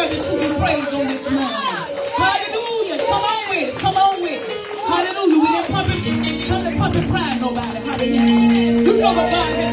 worthy to be praised on this morning. Hallelujah. Come on with it. Come on with it. Hallelujah. We didn't pump it, come to pump and pride nobody. Hallelujah. You know what God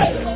pray.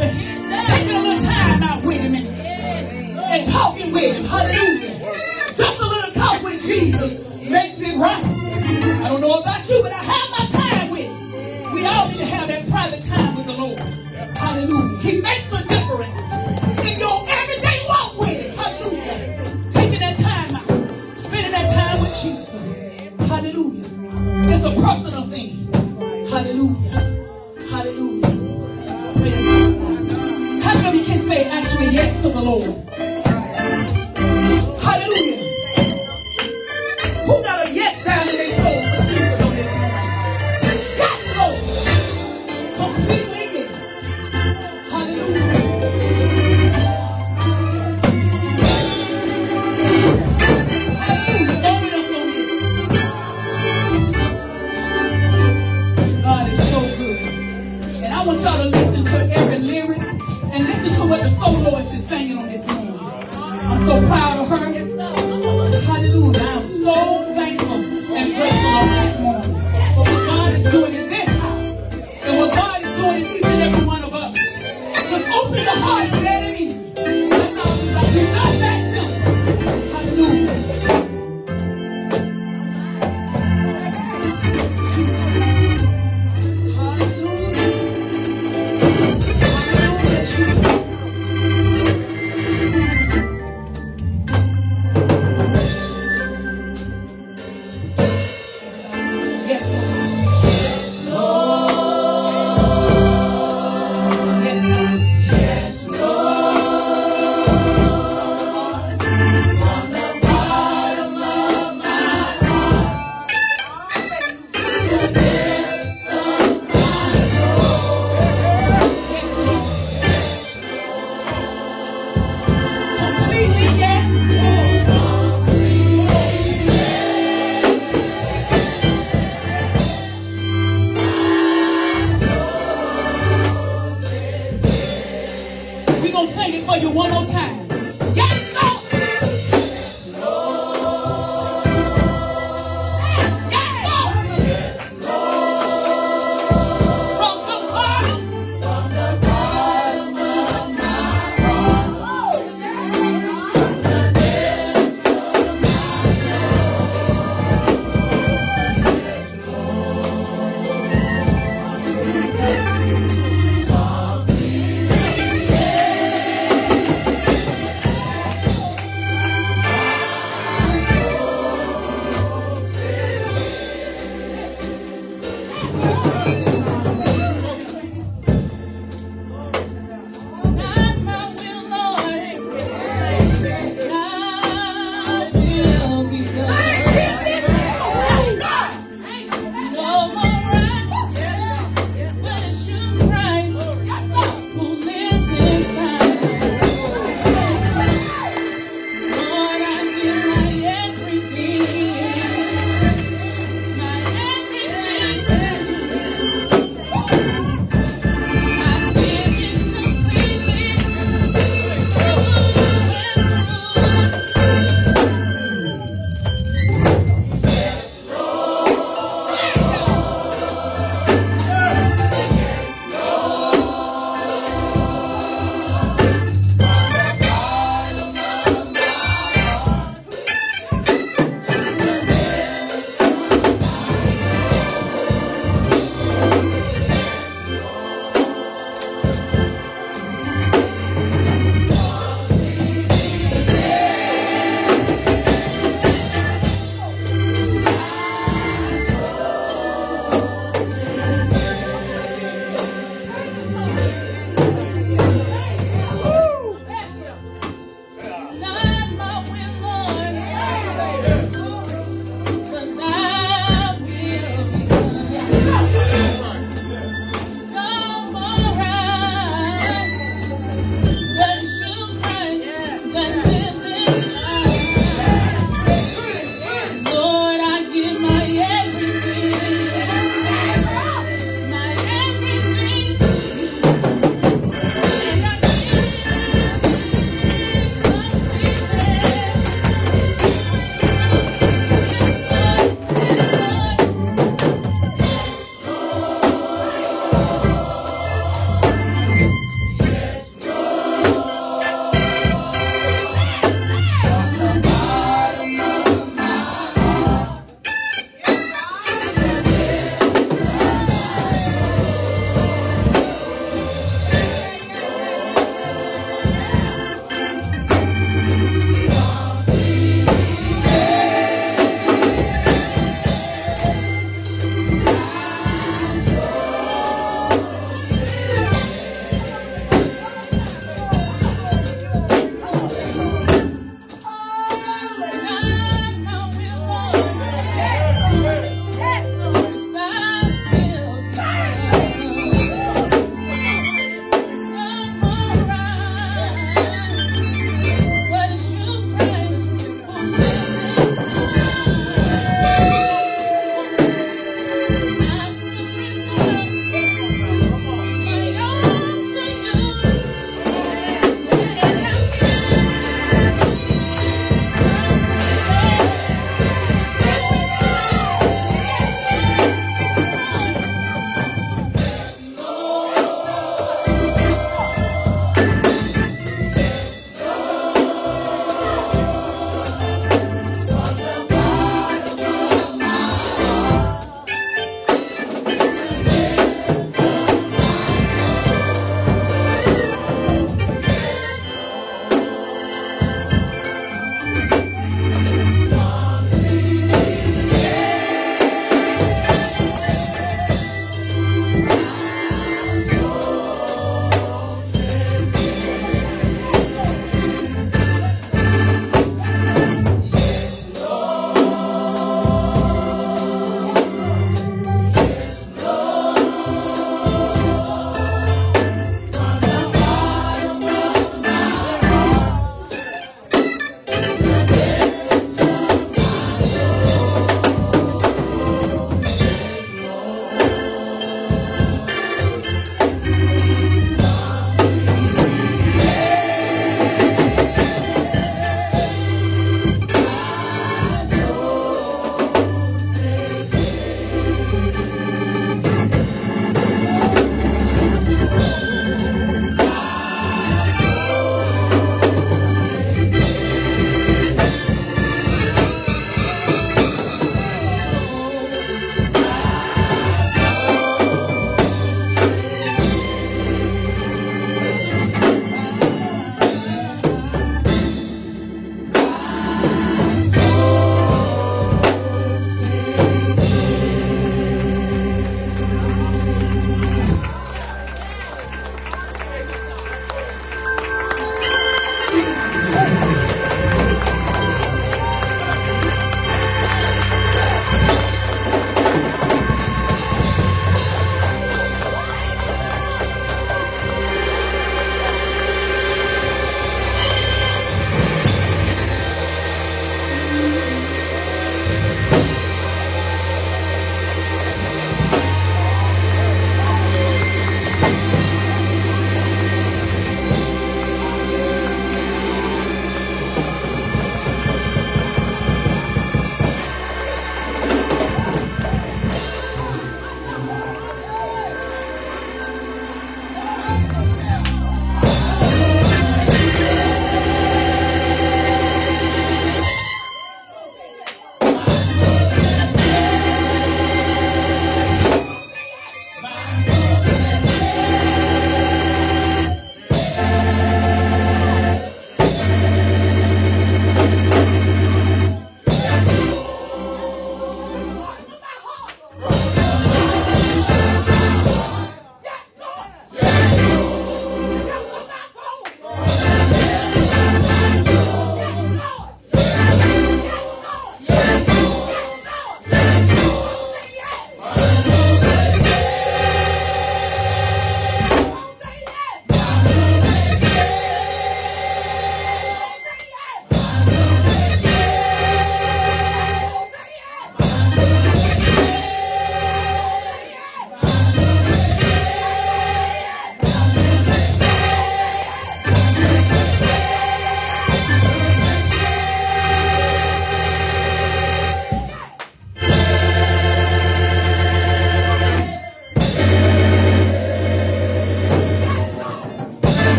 taking a little time out with him and, and talking with him. Hallelujah. Just a little talk with Jesus makes it right. I don't know about you, but I have Paulo.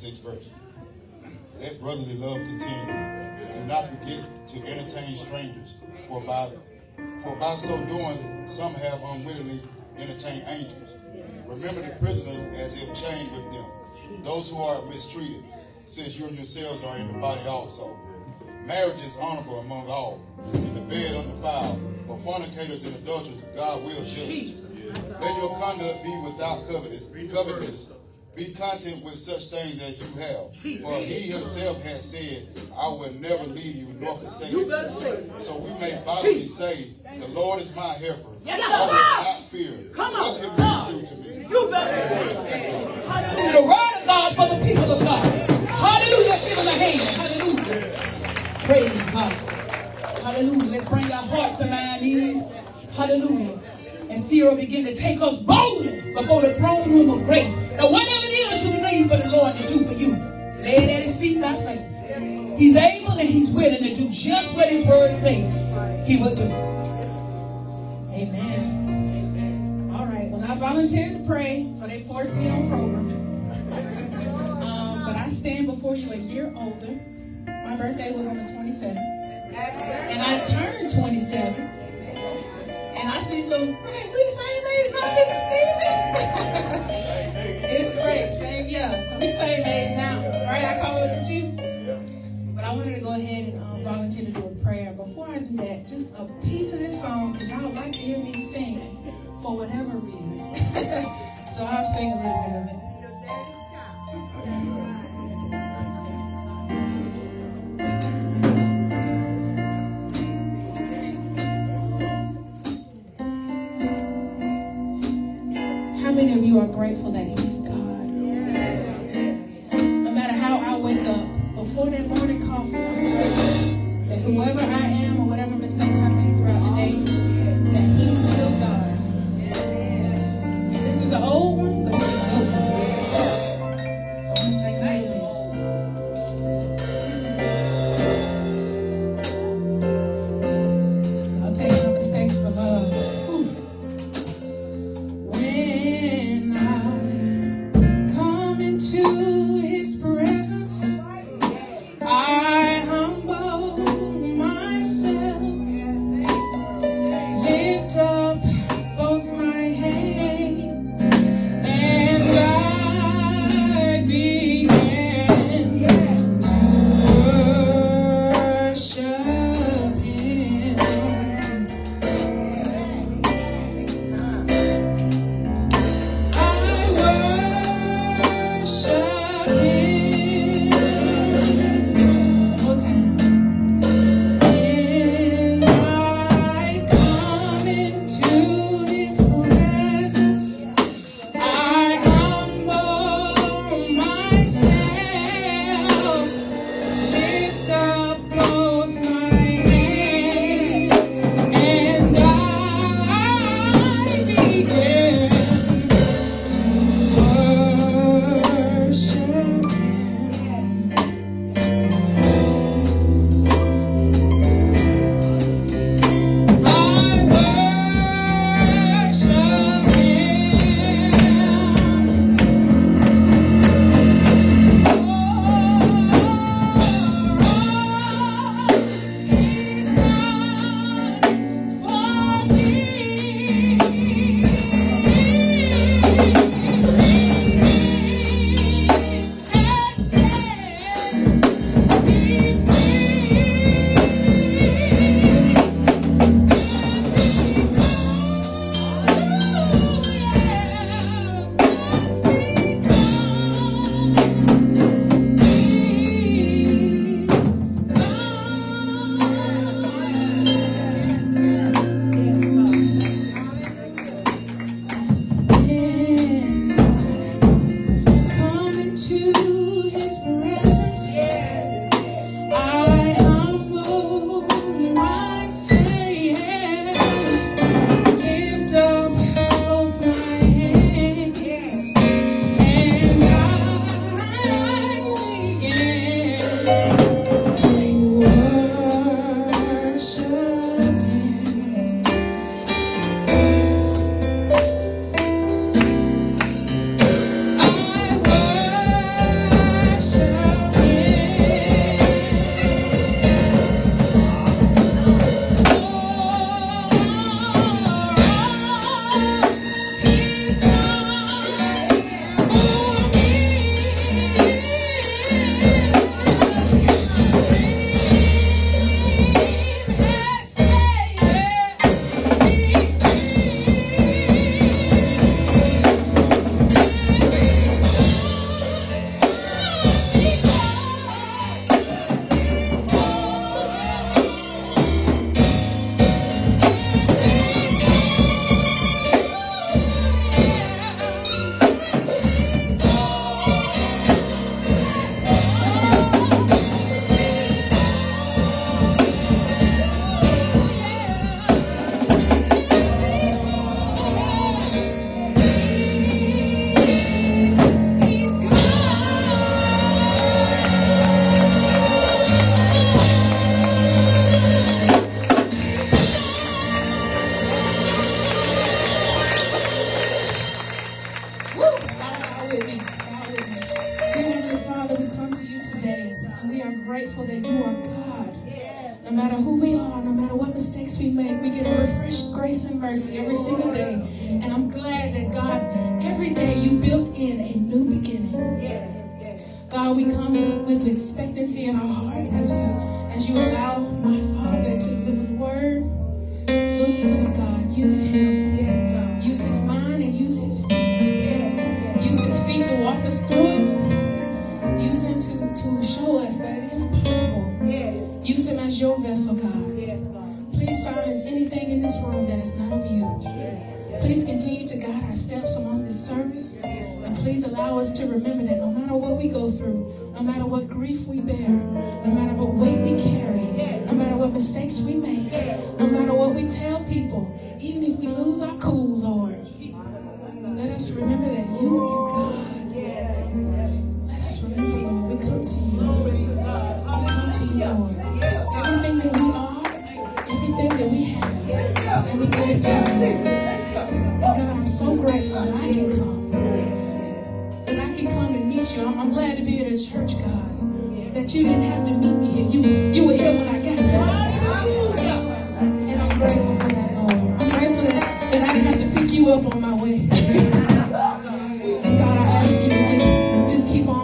13, first to the sixth verse. Let brotherly love continue. Do not forget to entertain strangers, for by for by so doing some have unwittingly entertained angels. Remember the prisoners as if chained with them, those who are mistreated, since you yourselves are in the body also. Marriage is honorable among all, and the bed undefiled, but fornicators and adulterers God will judge. Let your conduct be without covetous, covetousness. Be content with such things as you have. For he himself has said, I will never leave you nor forsake you. So we may bodily say, The Lord is my helper. Yes, I sir. will not fear. Come on. What can you do to me? You better. Hallelujah. The word of God for the people of God. Hallelujah. Give them a hand. Hallelujah. Praise God. Hallelujah. Let's bring our hearts and mind in. Hallelujah. And fear will begin to take us boldly before the throne room of grace. Now, whatever for the Lord to do for you, lay it at his feet by faith. He's able and he's willing to do just what his word says he will do. Amen. All right. Well, I volunteered to pray, for they forced me on program. Um, but I stand before you a year older. My birthday was on the 27th. And I turned 27. And I see some, hey, we the same age now, Mrs. Stevens. great. Same, yeah. We same age now. Right? I call it with you. But I wanted to go ahead and um, volunteer to do a prayer. Before I do that, just a piece of this song, because y'all like to hear me sing for whatever reason. so I'll sing a little bit of it. How many of you are grateful whoever I am or whatever mistakes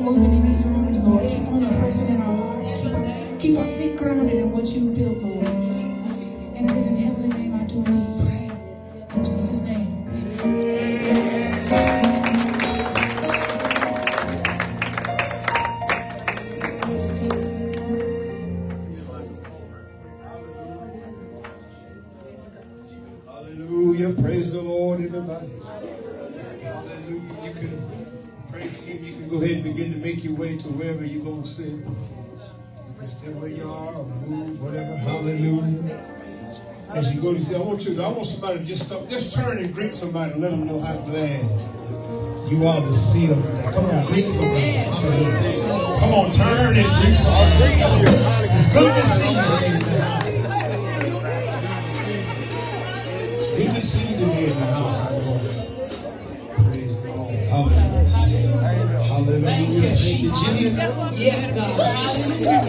just keep on sit. You stay where you are or move, whatever. Hallelujah. As you go to say, I want you to, I want somebody to just stop, just turn and greet somebody and let them know how glad you are to see them. Come on, greet somebody. Come on, turn and greet somebody. It's good to see you. Good to see you today in the house Hallelujah. Thank you, Jesus. Yes, God. Hallelujah.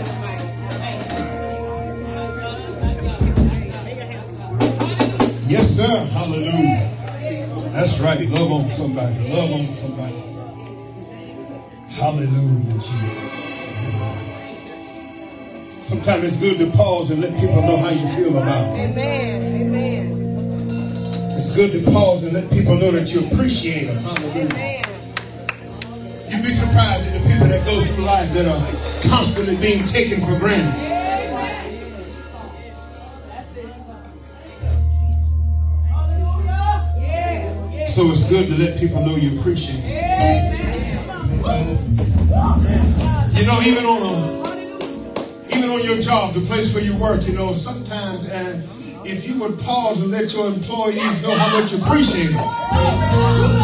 Yes, sir. Hallelujah. That's right. Love on somebody. Love on somebody. Hallelujah, Jesus. Sometimes it's good to pause and let people know how you feel about them. Amen. Amen. It's good to pause and let people know that you appreciate them. Hallelujah. Amen. Surprised at the people that go through life that are constantly being taken for granted. So it's good to let people know you appreciate them. You know, even on a, even on your job, the place where you work, you know, sometimes and if you would pause and let your employees know how much you appreciate them.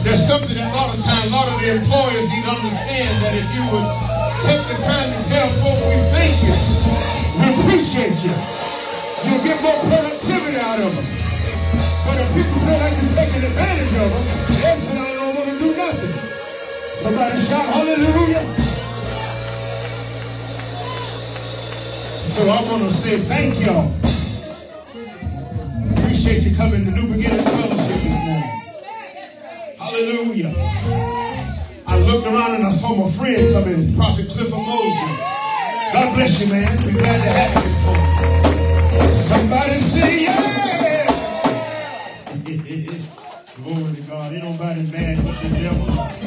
There's something that a lot of times, a lot of the employers need to understand that if you would take the time to tell folks we thank you, we appreciate you, you'll get more productivity out of them. But if people feel like you're taking advantage of them, they I don't want to do nothing. Somebody shout hallelujah. So I want to say thank y'all. Appreciate you coming to New Beginnings Fellowship this morning. Hallelujah. I looked around and I saw my friend coming, Prophet Clifford Mosley. God bless you, man. We're glad to have you. Somebody say yeah. Glory to God. Ain't nobody mad but the devil.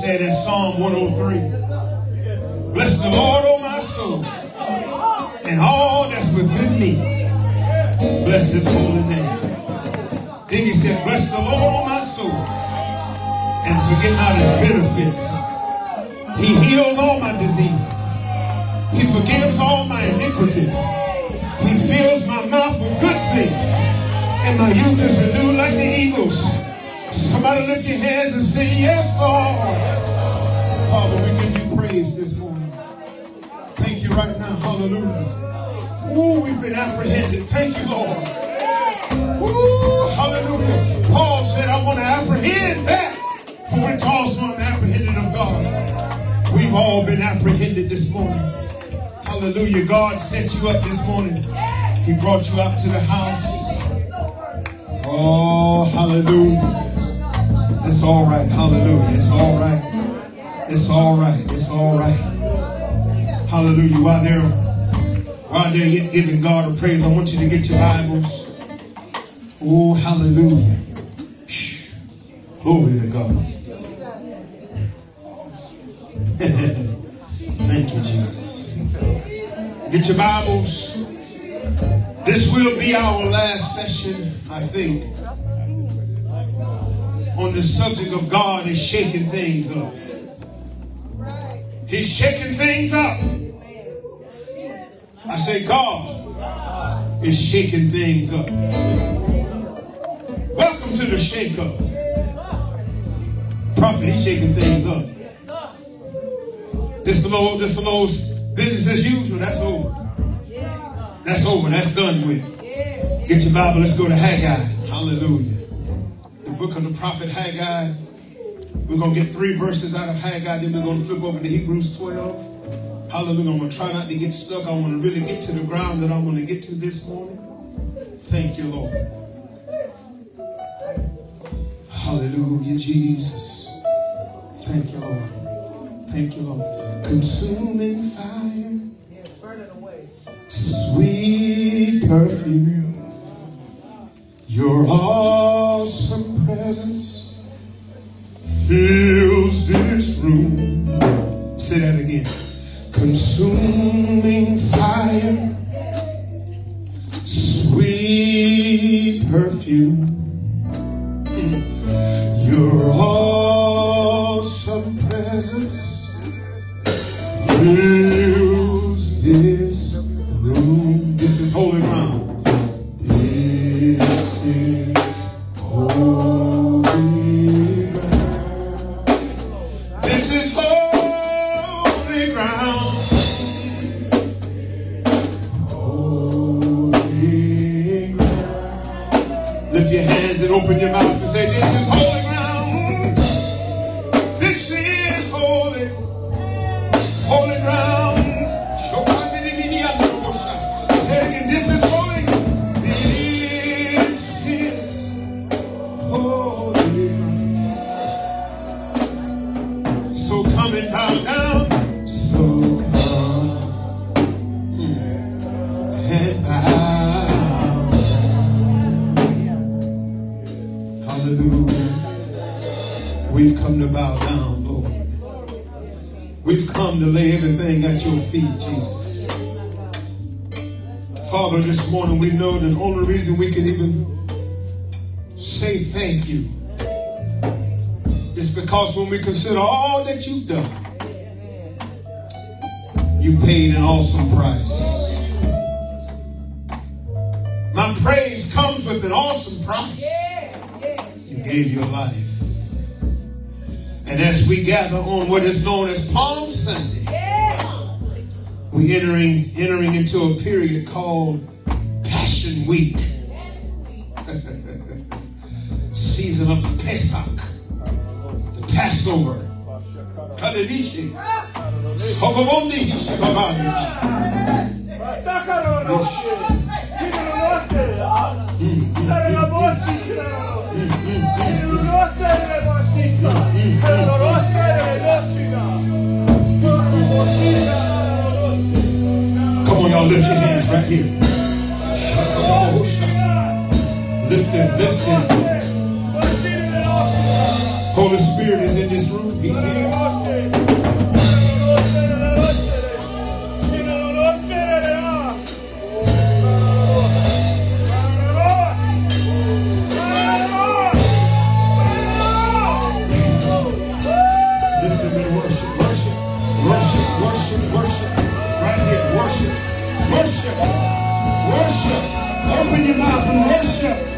Said in you up this morning. He brought you up to the house. Your Bibles. This will be our last session, I think, on the subject of God is shaking things up. He's shaking things up. I say, God is shaking things up. Welcome to the shake up. Prophet, he's shaking things up. This is the Lord, this the Lord's business as usual. That's over. That's over. That's done with. Get your Bible. Let's go to Haggai. Hallelujah. The book of the prophet Haggai. We're going to get three verses out of Haggai. Then we're going to flip over to Hebrews 12. Hallelujah. I'm going to try not to get stuck. I want to really get to the ground that I want to get to this morning. Thank you, Lord. Hallelujah, Jesus. Thank you, Lord. Thank you, Lord. Consuming fire. Sweet perfume. Your awesome presence fills this room. Say that again. Consuming fire. Sweet perfume. Your awesome presence on what is known as Palm Sunday. We're entering, entering into a period called Passion Week. Season of the Pesach, the Passover. Hallelujah. lift your hands right here. Lift them, lift them. Holy Spirit is in this room. He's here. worship. Open your mouth and worship.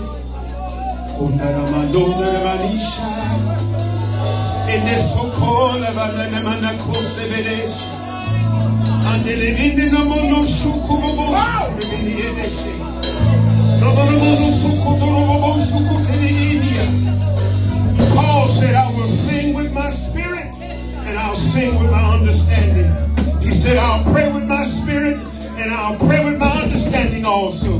Paul said, I will sing with my spirit and I'll sing with my understanding. He said, I'll pray with my spirit and I'll pray with my understanding also.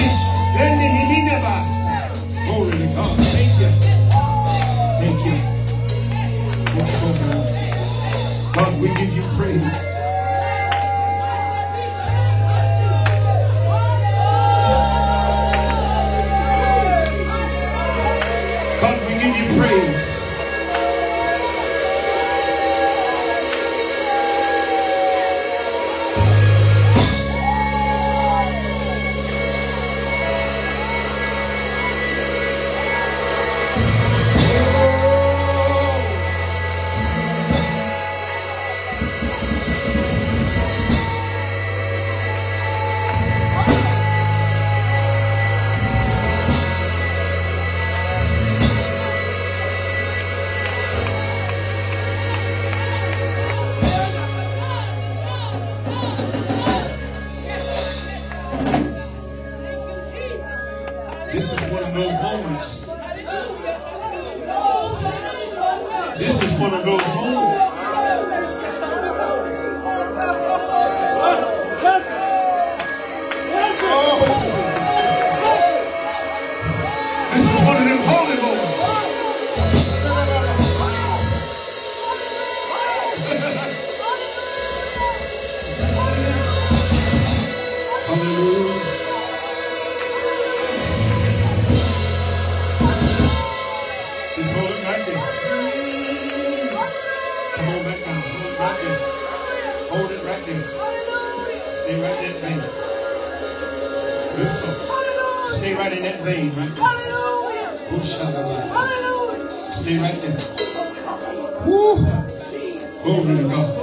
Right there. Woo. Glory to God.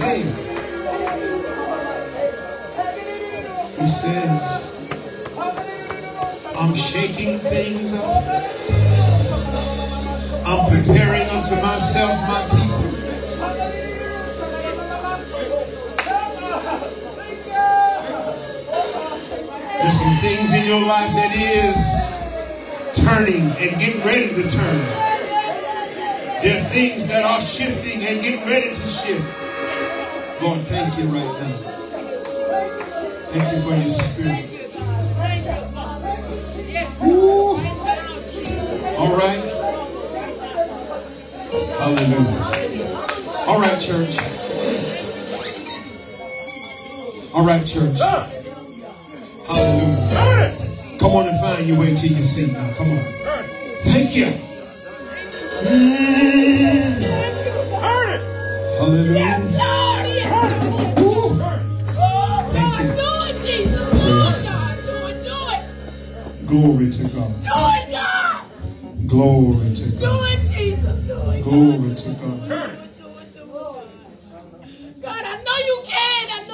He says, I'm shaking things up. I'm preparing unto myself my people. There's some things in your life that is turning and getting ready to turn. There are things that are shifting and getting ready to shift.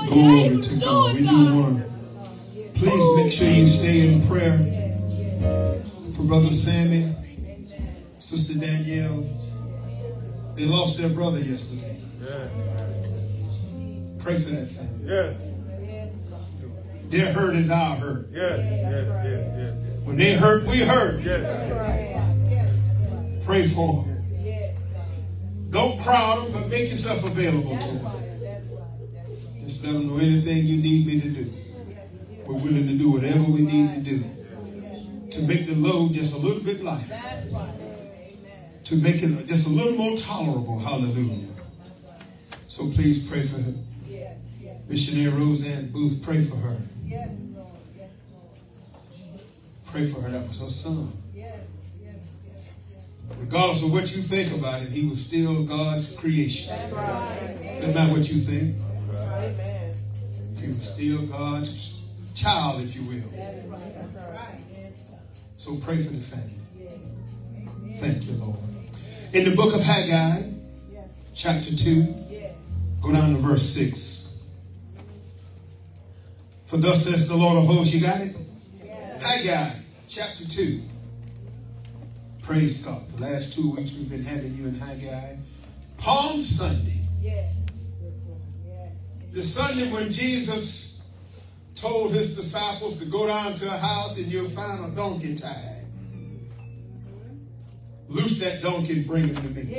Glory to God. We do want please make sure you stay in prayer for Brother Sammy, Sister Danielle. They lost their brother yesterday. Pray for that family. Yeah, Their hurt is our hurt. When they hurt, we hurt. Pray for them. Don't crowd them, but make yourself available to them. Let them know anything you need me to do. We're willing to do whatever we need to do to make the load just a little bit lighter. To make it just a little more tolerable. Hallelujah. So please pray for her. Missionary Roseanne Booth, pray for her. Pray for her. That was her son. Regardless of what you think about it, he was still God's creation. Doesn't matter what you think. He was still God's child, if you will. So pray for the family. Thank you, Lord. In the book of Haggai, chapter 2, go down to verse 6. For thus says the Lord of hosts, you got it? Haggai, chapter 2. Praise God. The last two weeks we've been having you in Haggai. Palm Sunday. The Sunday when Jesus told his disciples to go down to a house and you'll find a donkey tied. Loose that donkey and bring him to me.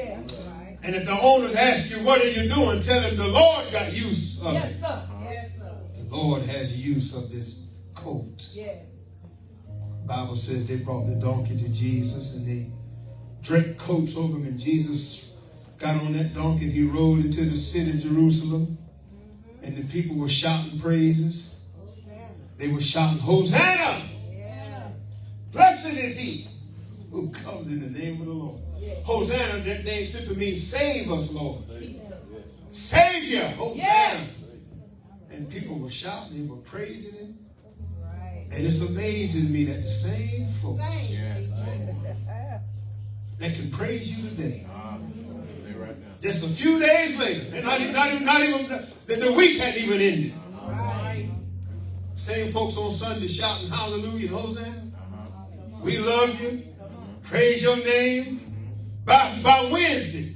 And if the owners ask you, what are you doing? Tell them the Lord got use of it. The Lord has use of this coat. Bible says they brought the donkey to Jesus and they draped coats over him and Jesus got on that donkey and he rode into the city of Jerusalem and the people were shouting praises. They were shouting, Hosanna! Blessed is he who comes in the name of the Lord. Hosanna, that name simply means save us, Lord. Savior, Hosanna. And people were shouting, they were praising him. And it's amazing to me that the same folks that can praise you today, just a few days later, and not, even- not, even- not even the, the week hadn't even ended. Same folks on Sunday shouting hallelujah and hosanna. We love you. Praise your name. By, by Wednesday,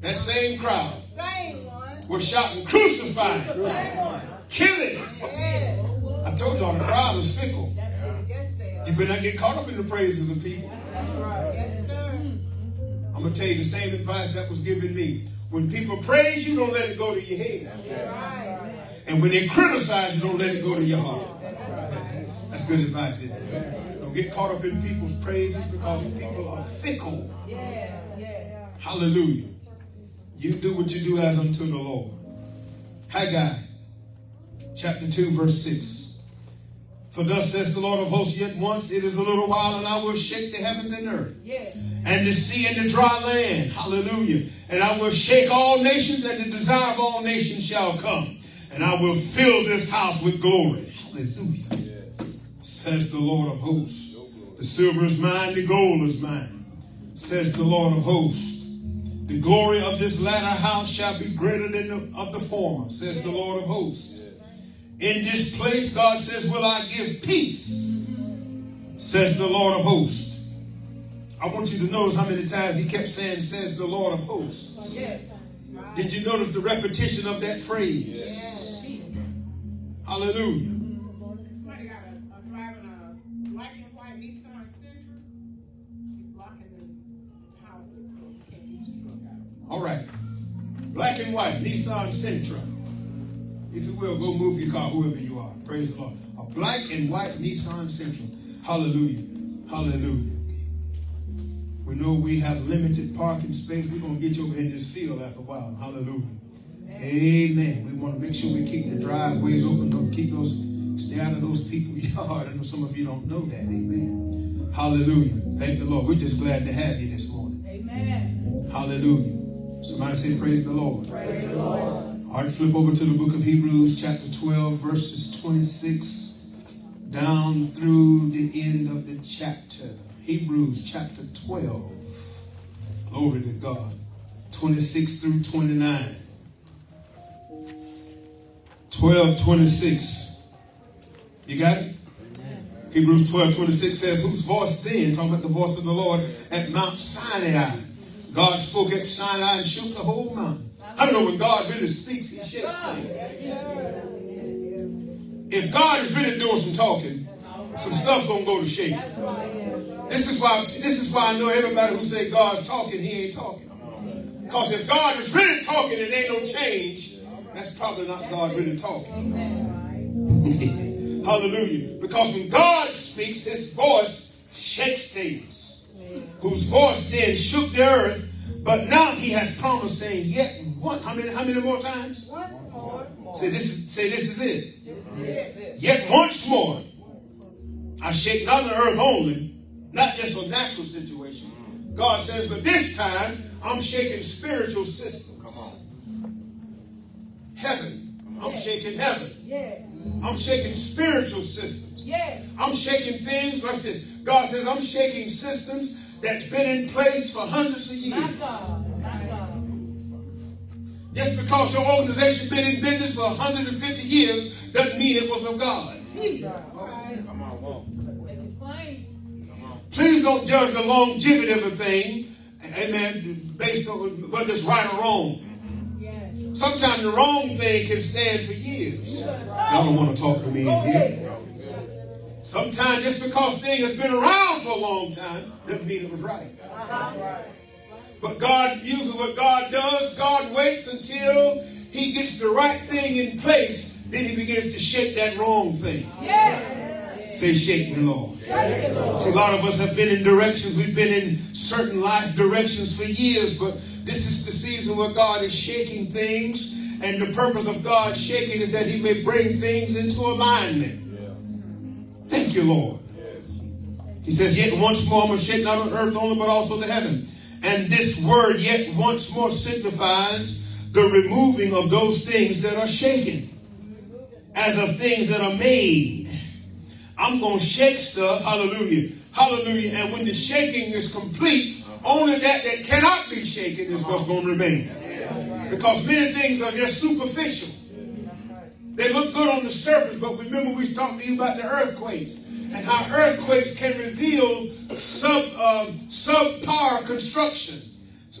that same crowd was shouting crucify, him, kill him. I told y'all the crowd is fickle. You better not get caught up in the praises of people. I'm going to tell you the same advice that was given me. When people praise you, don't let it go to your head. And when they criticize you, don't let it go to your heart. That's good advice, isn't it? Don't get caught up in people's praises because people are fickle. Hallelujah. You do what you do as unto the Lord. Haggai, chapter 2, verse 6. For thus says the Lord of hosts, yet once it is a little while, and I will shake the heavens and earth, and the sea and the dry land. Hallelujah. And I will shake all nations, and the desire of all nations shall come. And I will fill this house with glory. Hallelujah. Says the Lord of hosts. The silver is mine, the gold is mine. Says the Lord of hosts. The glory of this latter house shall be greater than the, of the former, says the Lord of hosts. In this place, God says, will I give peace, says the Lord of hosts. I want you to notice how many times he kept saying, says the Lord of hosts. Did you notice the repetition of that phrase? Hallelujah. All right. Black and white, Nissan Sentra. If you will, go move your car, whoever you are. Praise the Lord. A black and white Nissan Sentra. Hallelujah. Hallelujah. We know we have limited parking space. We're going to get you over in this field after a while. Hallelujah. Amen. We want to make sure we keep the driveways open. Don't keep those, stay out of those people's yard. I know some of you don't know that. Amen. Hallelujah. Thank the Lord. We're just glad to have you this morning. Amen. Hallelujah. Somebody say, Praise the Lord. All right, flip over to the book of Hebrews, chapter 12, verses 26 down through the end of the chapter. Hebrews, chapter 12. Glory to God. 26 through 29. 12, 26. You got it? Hebrews 12, 26 says, Whose voice then, talking about the voice of the Lord at Mount Sinai. God spoke at Sinai and shook the whole mountain. I don't know when God really speaks, he shakes things. If God is really doing some talking, some stuff gonna go to shake. This is why this is why I know everybody who say God's talking, he ain't talking. Because if God is really talking and ain't no change, that's probably not God really talking. Hallelujah. Because when God speaks, his voice shakes things. Whose voice then shook the earth, but now he has promised saying, yet what? How many how many more times? Once more. Say this Say this is say this is it. Yet once more I shake not the earth only, not just a natural situation. God says, but this time I'm shaking spiritual systems. Come on. Heaven. I'm shaking heaven. Yeah. I'm shaking spiritual systems. Yeah. I'm shaking things. Watch this. God says, I'm shaking systems that's been in place for hundreds of years. My God. Just because your organization's been in business for 150 years doesn't mean it was of God. Please don't judge the longevity of a thing, amen, based on whether it's right or wrong. Sometimes the wrong thing can stand for years. Y'all don't want to talk to me in here. Sometimes just because thing has been around for a long time doesn't mean it was right. But God uses what God does. God waits until he gets the right thing in place. Then he begins to shake that wrong thing. Yeah. Say, shake me, Lord. See, a lot of us have been in directions. We've been in certain life directions for years, but this is the season where God is shaking things. And the purpose of God shaking is that he may bring things into alignment. Thank you, Lord. He says, Yet once more I'm going to shake not on earth only, but also the heaven. And this word, yet once more, signifies the removing of those things that are shaken, as of things that are made. I'm going to shake stuff. Hallelujah. Hallelujah. And when the shaking is complete, only that that cannot be shaken is what's going to remain. Because many things are just superficial. They look good on the surface, but remember we talked to you about the earthquakes and how earthquakes can reveal sub um, subpar construction.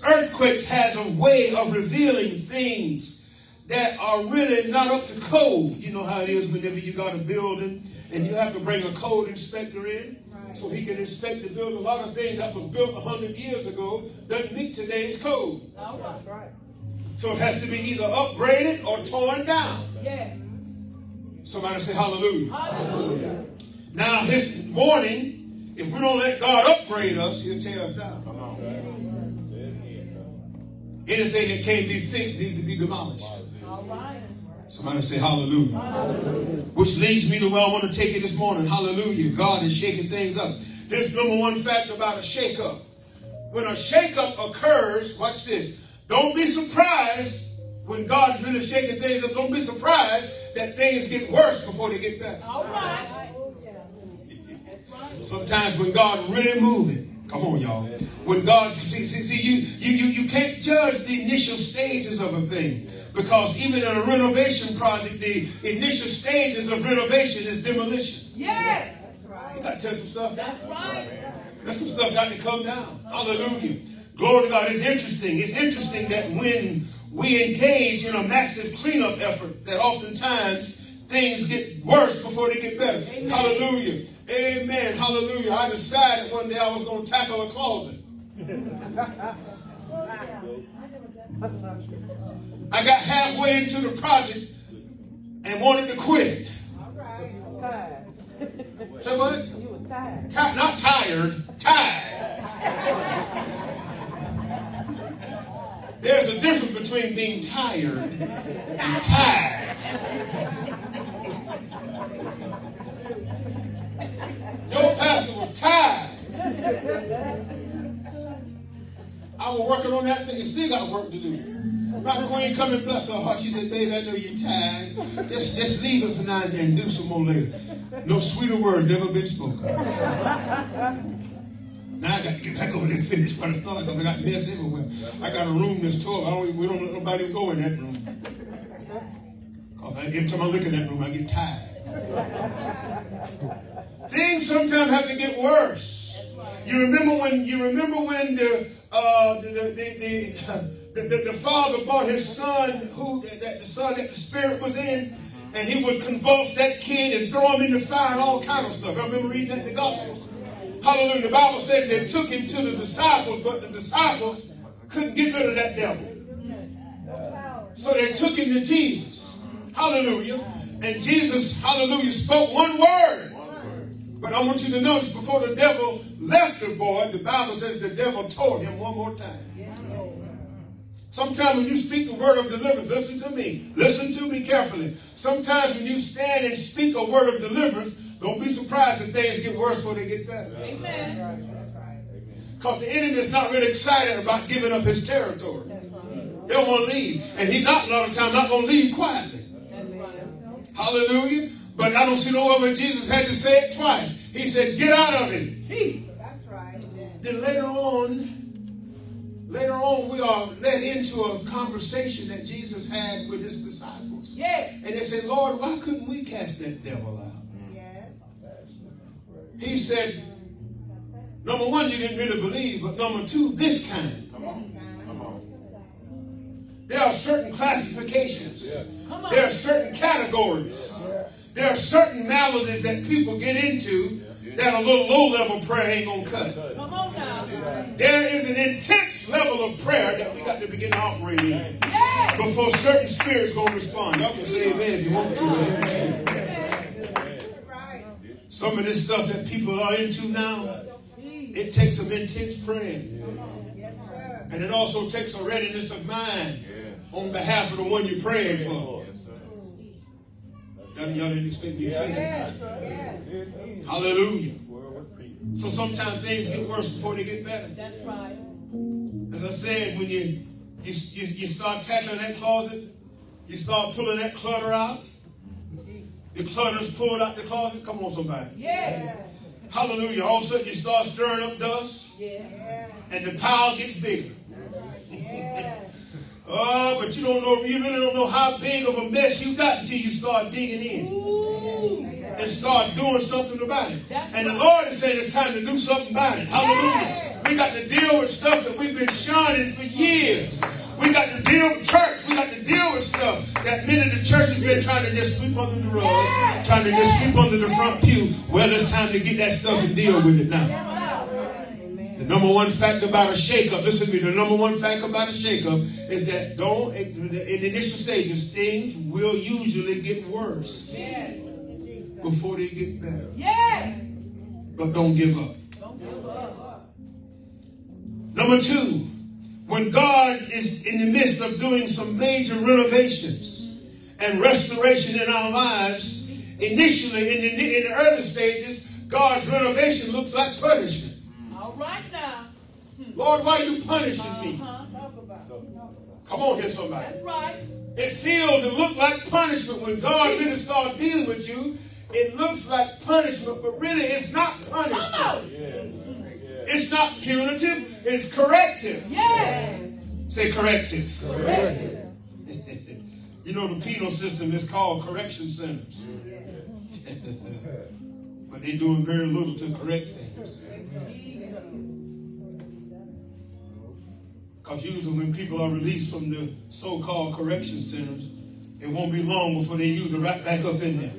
Earthquakes has a way of revealing things that are really not up to code. You know how it is whenever you got a building and you have to bring a code inspector in so he can inspect the building. A lot of things that was built 100 years ago doesn't meet today's code. All right. So it has to be either upgraded or torn down. Yeah. Somebody say hallelujah. Hallelujah. Now, this warning, if we don't let God upgrade us, he'll tear us down. Anything that can't be fixed needs to be demolished. Somebody say hallelujah. Which leads me to where I want to take it this morning. Hallelujah. God is shaking things up. Here's number one fact about a shakeup. When a shakeup occurs, watch this. Don't be surprised when God's really shaking things up. Don't be surprised that things get worse before they get better. All right. Sometimes when God really moving, come on, y'all. When God see, see, see you, you, you, you can't judge the initial stages of a thing because even in a renovation project, the initial stages of renovation is demolition. Yeah. You got to tell some stuff. That's right. There's some stuff got to come down. Hallelujah. Glory to God. It's interesting. It's interesting that when we engage in a massive cleanup effort, that oftentimes things get worse before they get better. Hallelujah. Amen. Hallelujah. I decided one day I was going to tackle a closet. I got halfway into the project and wanted to quit. Tired. Say what? You was tired. Ti- not tired, tired. There's a difference between being tired and tired. Your pastor was tired. I was working on that thing and still got work to do. My queen come and bless her heart. She said, baby, I know you're tired. Just, just leave it for now and then do some more later. No sweeter word never been spoken. Now I got to get back over there and finish what I started because I got mess everywhere. I got a room that's tall. I don't, we don't let nobody go in that room. Because every time I look in that room, I get tired. Things sometimes have to get worse. You remember when you remember when the uh, the, the, the, the, the, the father brought his son, who that the son that the spirit was in, and he would convulse that kid and throw him in the fire and all kind of stuff. I remember reading that in the Gospels. Hallelujah. The Bible says they took him to the disciples, but the disciples couldn't get rid of that devil. So they took him to Jesus. Hallelujah. And Jesus, hallelujah, spoke one word. But I want you to notice before the devil left the boy, the Bible says the devil told him one more time. Sometimes when you speak the word of deliverance, listen to me. Listen to me carefully. Sometimes when you stand and speak a word of deliverance, don't be surprised if things get worse before they get better. Amen. Because the enemy is not really excited about giving up his territory. They don't want to leave. And he's not a lot of time not going to leave quietly. That's right. Hallelujah. But I don't see nowhere where Jesus had to say it twice. He said, get out of him. Jesus. That's right. then later on, later on, we are led into a conversation that Jesus had with his disciples. Yeah. And they said, Lord, why couldn't we cast that devil out? Yes. He said, number one, you didn't really believe, but number two, this kind. Come on. Come on. There are certain classifications. Come on. There are certain categories. There are certain maladies that people get into that a little low level prayer ain't gonna cut. Come on now. There is an intense level of prayer that we got to begin to operate in before certain spirits gonna respond. Y'all can say amen if you want to, but it's the truth. Some of this stuff that people are into now, it takes some intense praying. And it also takes a readiness of mind on behalf of the one you're praying for. Y'all, y'all didn't expect me to say that. Hallelujah. So sometimes things get worse before they get better. That's right. As I said, when you, you, you, you start tackling that closet, you start pulling that clutter out. The clutter's pulled out the closet. Come on, somebody. Yeah. Hallelujah. All of a sudden you start stirring up dust. And the pile gets bigger. Oh, but you don't know, you really don't know how big of a mess you got until you start digging in Ooh. and start doing something about it. And the Lord is saying it's time to do something about it. Hallelujah. We got to deal with stuff that we've been shunning for years. We got to deal with church. We got to deal with stuff that many of the church has been trying to just sweep under the rug, trying to just sweep under the front pew. Well, it's time to get that stuff and deal with it now. The number one fact about a shakeup, listen to me, the number one fact about a shakeup is that don't, in the initial stages, things will usually get worse before they get better. Yeah. But don't give up. Don't give up. Number two, when God is in the midst of doing some major renovations and restoration in our lives, initially in the, in the early stages, God's renovation looks like punishment. All right now. Lord, why are you punishing me? Uh-huh. Come on here, somebody. That's right. It feels and looks like punishment when God really starts dealing with you. It looks like punishment, but really it's not Come punishment. on. It's not punitive, it's corrective. Yeah. Say corrective. Correct. You know, the penal system is called correction centers. but they're doing very little to correct things. Because usually when people are released from the so-called correction centers, it won't be long before they use it right back up in there.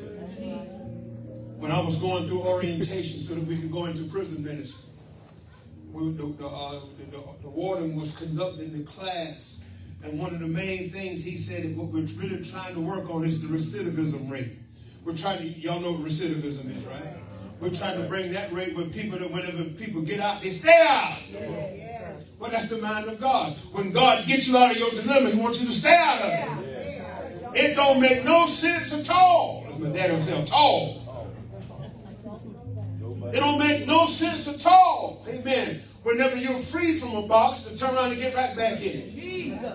When I was going through orientation so that we could go into prison ministry, we, the, the, uh, the, the, warden was conducting the class, and one of the main things he said is what we're really trying to work on is the recidivism rate. We're trying to, y'all know what recidivism is, right? We're trying to bring that rate where people that whenever people get out, they stay out. Well, that's the mind of God. When God gets you out of your dilemma, He wants you to stay out of it. It don't make no sense at all. As my dad would say, at all. It don't make no sense at all. Amen. Whenever you're free from a box, to turn around and get right back in it. Jesus.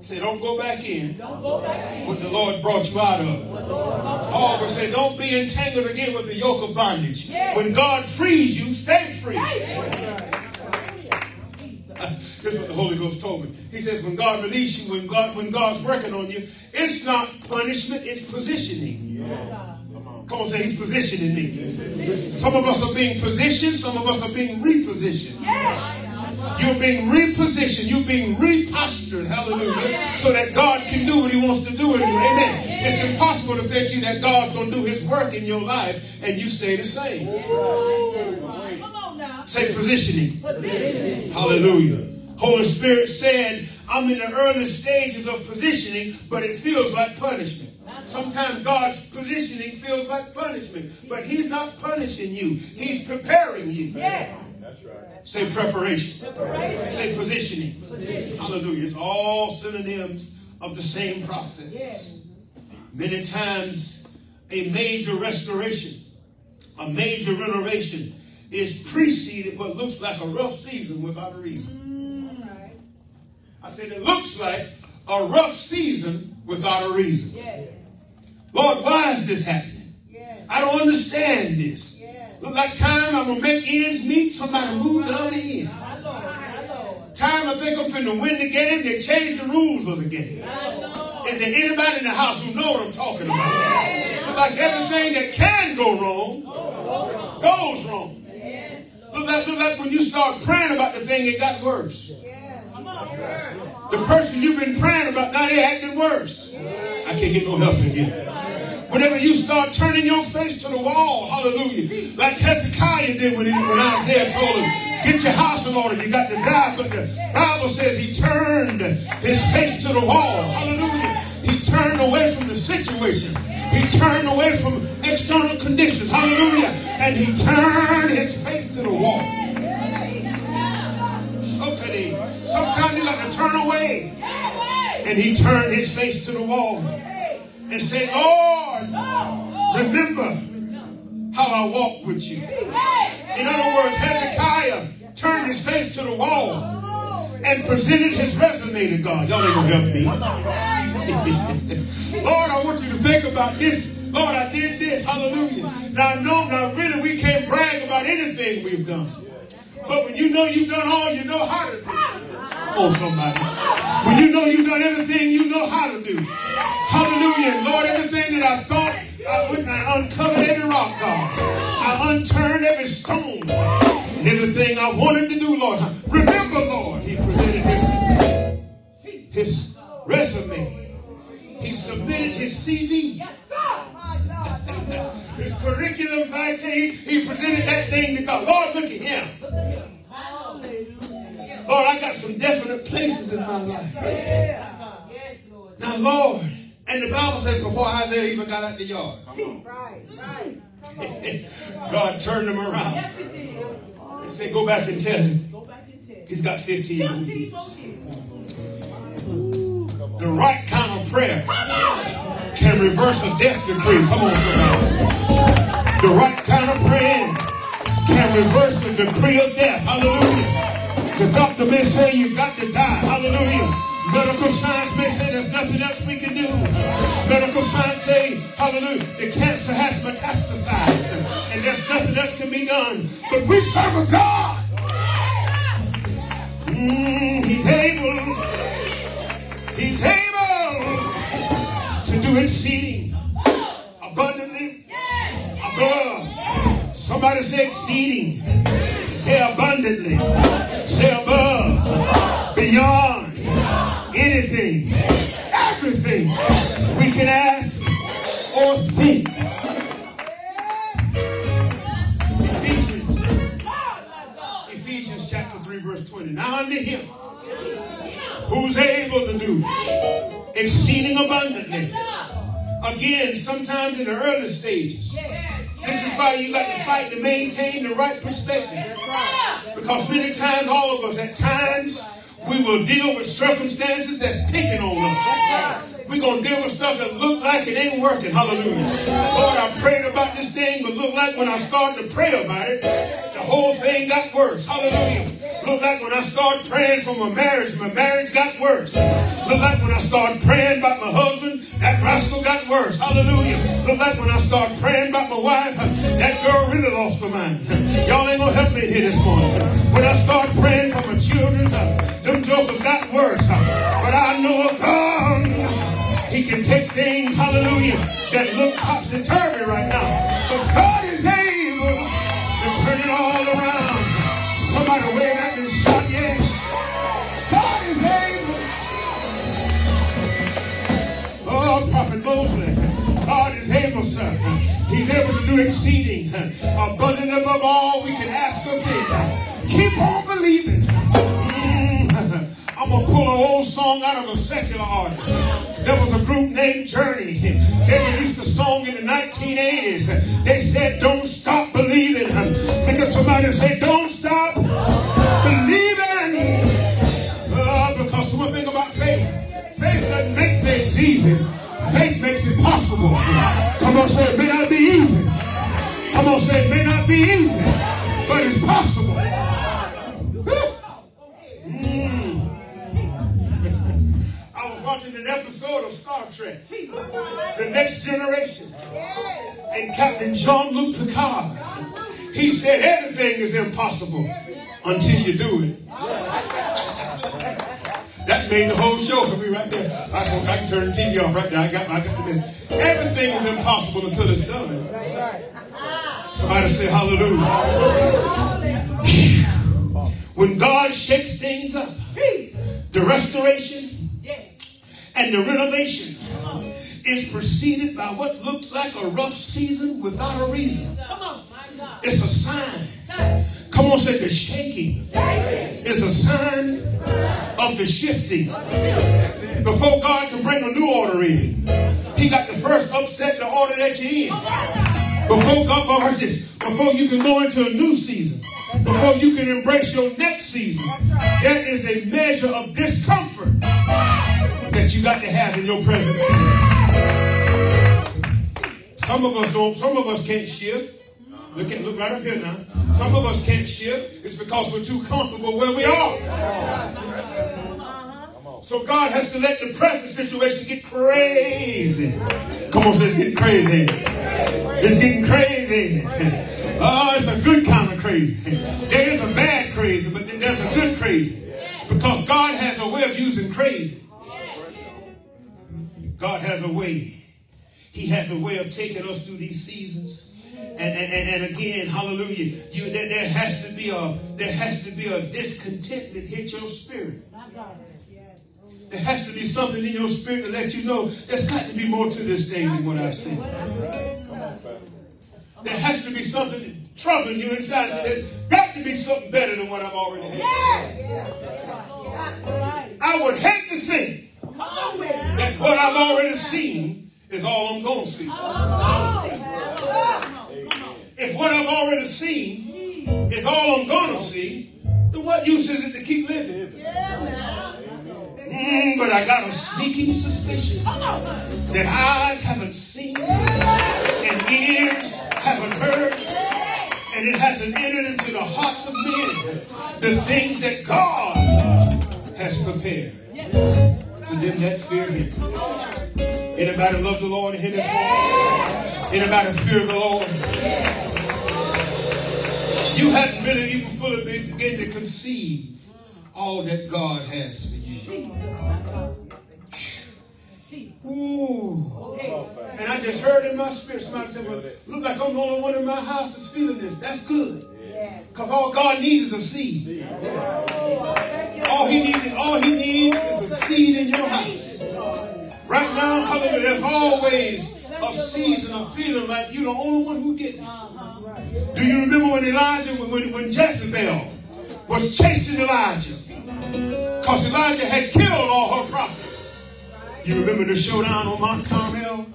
Say, don't go back in Don't go back in. what the Lord brought you out of. Paul would say, don't be entangled again with the yoke of bondage. When God frees you, stay free. Is what the Holy Ghost told me. He says, when God releases you, when God, when God's working on you, it's not punishment, it's positioning. Come on, say He's positioning me. Some of us are being positioned, some of us are being repositioned. You're being repositioned. You're being repostured. Hallelujah. So that God can do what He wants to do in you. Amen. It's impossible to think you that God's going to do His work in your life and you stay the same. Come on now. Say positioning. Position. Hallelujah. Holy Spirit said, I'm in the early stages of positioning, but it feels like punishment. Sometimes God's positioning feels like punishment, but He's not punishing you. He's preparing you. Yeah. Say preparation. Preparation. Say positioning. Hallelujah. It's all synonyms of the same process. Many times, a major restoration, a major renovation is preceded what looks like a rough season without a reason. I said it looks like a rough season without a reason. Yeah. Lord, why is this happening? I don't understand this. Look like time I'm gonna make ends meet. Somebody move the other end. Time I think I'm finna win the game. They changed the rules of the game. Is there anybody in the house who know what I'm talking about? Look like everything that can go wrong goes wrong. Look like, look like when you start praying about the thing, it got worse. The person you've been praying about, now they're acting worse. I can't get no help in here. Whenever you start turning your face to the wall, hallelujah, like Hezekiah did when, he, when Isaiah told him, get your house in order, you got to die. But the Bible says he turned his face to the wall, hallelujah. He turned away from the situation. He turned away from external conditions, hallelujah. And he turned his face to the wall. Okay, sometimes you got to turn away. And he turned his face to the wall and said, Lord, remember how I walked with you. In other words, Hezekiah turned his face to the wall and presented his resume to God. Y'all ain't gonna help me. Lord, I want you to think about this. Lord, I did this. Hallelujah. Now, no, now really, we can't brag about anything we've done. But when you know you've done all you know how to do, come on, somebody. When you know you've done everything you know how to do, hallelujah. Lord, everything that I thought I wouldn't, I uncovered every rock, God. I unturned every stone and everything I wanted to do, Lord. Remember, Lord, He presented his, his resume. He submitted his CV. His curriculum vitae, he, presented that thing to God. Lord, look at him. Lord, I got some definite places in my life. Now, Lord, and the Bible says before Isaiah even got out the yard, God turned him around and said, Go back and tell him he's got 15 more years. The right kind of prayer can reverse a death decree. Come on, somebody. The right kind of prayer can reverse the decree of death. Hallelujah. The doctor may say you've got to die. Hallelujah. Medical science may say there's nothing else we can do. Medical science say, hallelujah, the cancer has metastasized and there's nothing else can be done. But we serve a God. Mm, he's able. He's able to do exceeding abundantly above. Somebody say exceeding. Say abundantly. Say above. Beyond anything. Everything we can ask or think. Ephesians. Ephesians chapter 3, verse 20. Now unto him who's able to do exceeding abundantly. Again, sometimes in the early stages. This is why you got to fight to maintain the right perspective. Because many times, all of us, at times, we will deal with circumstances that's picking on us. We're going to deal with stuff that look like it ain't working. Hallelujah. Lord, I prayed about this thing, but look like when I started to pray about it, the whole thing got worse. Hallelujah. Look like when I started praying for my marriage, my marriage got worse. Look like when I started praying about my husband, that rascal got worse. Hallelujah. Look like when I started praying about my wife, that girl really lost her mind. Y'all ain't gonna help me here this morning. When I started praying for my children, them jokers got worse. But I know a God. He can take things, hallelujah, that look topsy-turvy right now. But God is able to turn it all around. Somebody wave at me and shout, yes. God is able. Oh, Prophet Mosley. God is able, sir. He's able to do exceeding, abundant above all we can ask or think. Keep on believing. I'm going to pull an old song out of a secular artist. There was a group named Journey. They released a song in the 1980s. They said, Don't stop believing. Look at somebody and say, Don't stop believing. Uh, because one thing about faith, faith doesn't make things easy. Faith makes it possible. Come on, say it may not be easy. Come on, say it may not be easy, but it's possible. Watching an episode of Star Trek, The Next Generation, and Captain Jean-Luc Picard. He said everything is impossible until you do it. That made the whole show for me right there. I can, I can turn the TV off right there. I got, I got this. Everything is impossible until it's done. Somebody say hallelujah. When God shakes things up, the restoration and the renovation is preceded by what looks like a rough season without a reason. It's a sign. Come on, say the shaking is a sign of the shifting. Before God can bring a new order in, He got to first upset the order that you're in. Before God, but watch this, before you can go into a new season, before you can embrace your next season, there is a measure of discomfort that you got to have in your present season. Some of us don't, some of us can't shift. Look at look right up here now. Some of us can't shift. It's because we're too comfortable where we are. So God has to let the present situation get crazy. Come on, let's get crazy. It's getting crazy. Oh, it's a good kind of crazy. There is a bad crazy, but there's a good crazy. Because God has a way of using crazy. God has a way. He has a way of taking us through these seasons. And, and, and, again, hallelujah, you, there, there has to be a there has to be a discontent that hits your spirit. There has to be something in your spirit to let you know there's got to be more to this thing than what I've seen. There has to be something troubling you inside. There's got to be something better than what I've already had. I would hate to think that what I've already seen is all I'm going to see. If what I've already seen is all I'm going to see, then what use is it to keep living? Mm, but I got a sneaking suspicion that eyes haven't seen and ears haven't heard and it hasn't entered into the hearts of men the things that God has prepared for them that fear Him. Anybody love the Lord and hear this morning? Anybody fear the Lord? You haven't really even fully begin to conceive all that God has for you. Ooh. And I just heard in my spirit somebody say, well, look like I'm the only one in my house that's feeling this. That's good. Because all God needs is a seed. All he needs, all he needs is a seed in your house. Right now, hallelujah, there's always a season of feeling like you're the only one who getting it. Do you remember when Elijah, when, when Jezebel was chasing Elijah? Because Elijah had killed all her prophets. You remember the showdown on Mount Carmel?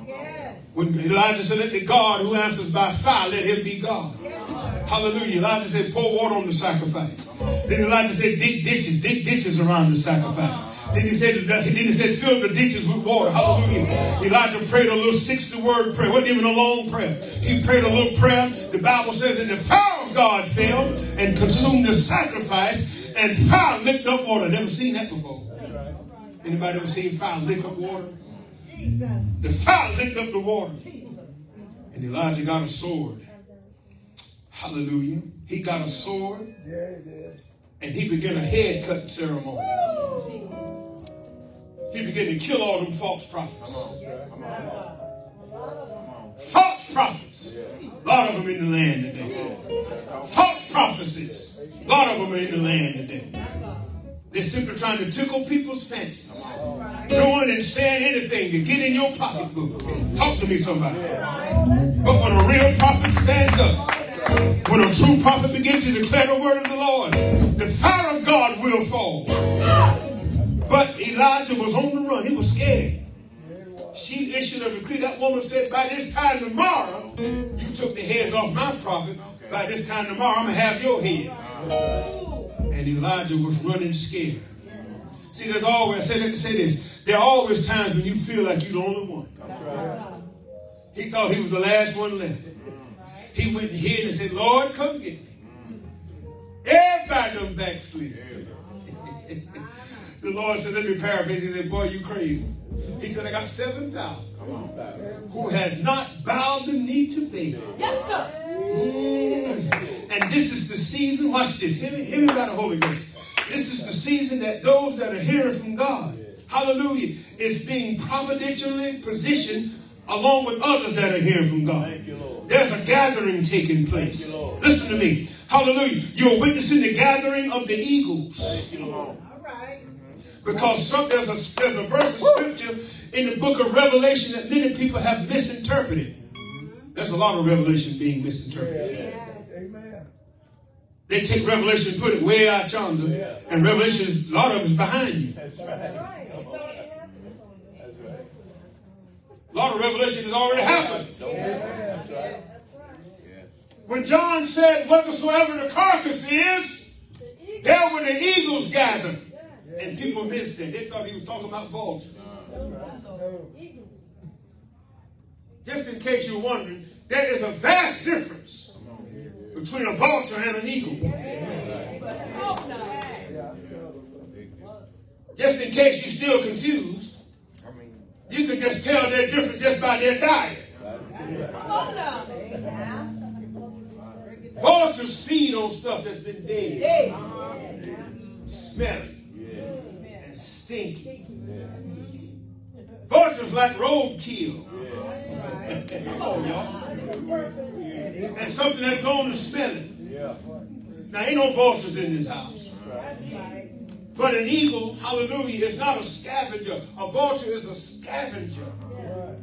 When Elijah said, let the God who answers by fire, let him be God. Hallelujah. Elijah said, pour water on the sacrifice. Then Elijah said, dig ditches, dig ditches around the sacrifice. Then he said, then he said, fill the ditches with water. Hallelujah. Elijah prayed a little 60 word prayer. Wasn't even a long prayer. He prayed a little prayer. The Bible says that the fire of God fell and consumed the sacrifice and fire licked up water. Never seen that before. Anybody ever seen fire lick up water? The fire licked up the water. And Elijah got a sword. Hallelujah. He got a sword. And he began a head cutting ceremony. He began to kill all them false prophets. False prophets. A lot of them in the land today. False prophecies. A lot of them in the land today. They're simply trying to tickle people's fancies. Doing and saying anything to get in your pocketbook. Talk to me, somebody. But when a real prophet stands up, when a true prophet begins to declare the word of the Lord, the fire of God will fall. But Elijah was on the run. He was scared. She issued a decree. That woman said, by this time tomorrow, you took the heads off my prophet. By this time tomorrow, I'm going to have your head. And Elijah was running scared. See, there's always, I said that to say this. There are always times when you feel like you're the only one. He thought he was the last one left. He went and hid and said, Lord, come get me. Everybody done backslid. the Lord said, let me paraphrase. He said, boy, you crazy. He said, I got 7,000 who has not bowed the knee to me. Mm. And this is the season. Watch this. Hear me, hear me by the Holy Ghost. This is the season that those that are hearing from God, hallelujah, is being providentially positioned along with others that are hearing from God. There's a gathering taking place. Listen to me. Hallelujah. You're witnessing the gathering of the eagles. All right. Because some, there's, a, there's a verse of scripture in the book of Revelation that many people have misinterpreted. There's a lot of revelation being misinterpreted. They take Revelation and put it way out yonder, and Revelation is a lot of it's behind you. A lot of revelation has already happened. When John said, Whatsoever the carcass is, there were the eagles gathered. And people missed it. They thought he was talking about vultures. Uh-huh. Just in case you're wondering, there is a vast difference between a vulture and an eagle. Just in case you're still confused, you can just tell they're different just by their diet. Vultures feed on stuff that's been dead, smelling, and stinky. Vultures like roadkill. Come on, y'all. And something that's going to smelling. Now, ain't no vultures in this house. But an eagle, hallelujah, is not a scavenger. A vulture is a scavenger.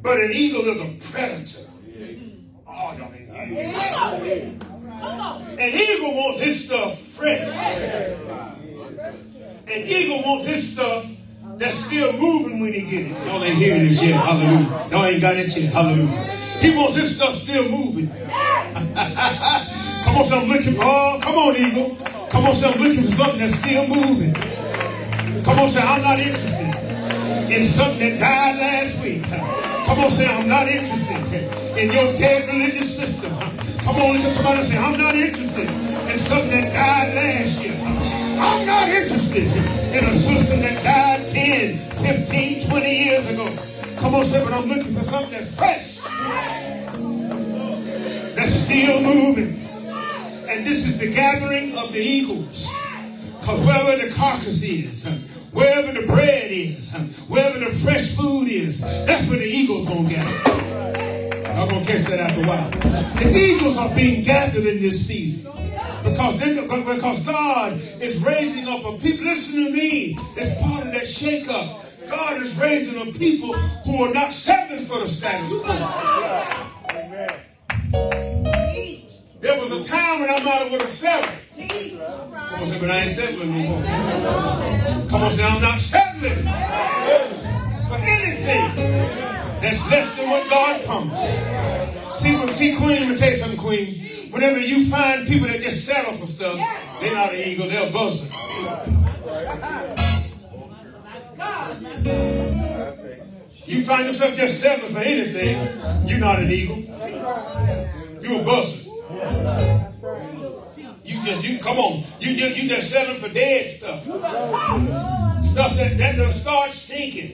But an eagle is a predator. Oh, y'all ain't getting it. An eagle wants his stuff fresh. An eagle wants his stuff that's still moving when he get it. Y'all ain't hearing this yet. Hallelujah. Y'all ain't got it yet. Hallelujah. He wants his stuff still moving. come on, son, I'm looking. Oh, come on, eagle. Come on, son, I'm looking for something that's still moving. Come on, say, I'm not interested in something that died last week. Come on, say, I'm not interested in your dead religious system. Come on, look at somebody and say, I'm not interested in something that died last year. I'm not interested in a system that died 10, 15, 20 years ago. Come on, say, but I'm looking for something that's fresh. That's still moving. And this is the gathering of the eagles. Because wherever the carcass is, wherever the bread is, wherever the fresh food is, that's where the eagles gonna gather. I'm gonna catch that after a while. The eagles are being gathered in this season. Because, because God is raising up a people. Listen to me. It's part of that shake-up. God is raising up people who are not settling for the status quo. There was a time when I'm out with a seven. Come on, say, but I ain't settling no more. Come on, say, I'm not settling for anything that's less than what God promised. See, when, see, Queen, let me tell you something, Queen. Whenever you find people that just settle for stuff, they're not an eagle, they're a buzzard. You find yourself just settling for anything, you're not an eagle. You're a buzzard. You just you come on. You just you just settling for dead stuff. Stuff that that done start stinking.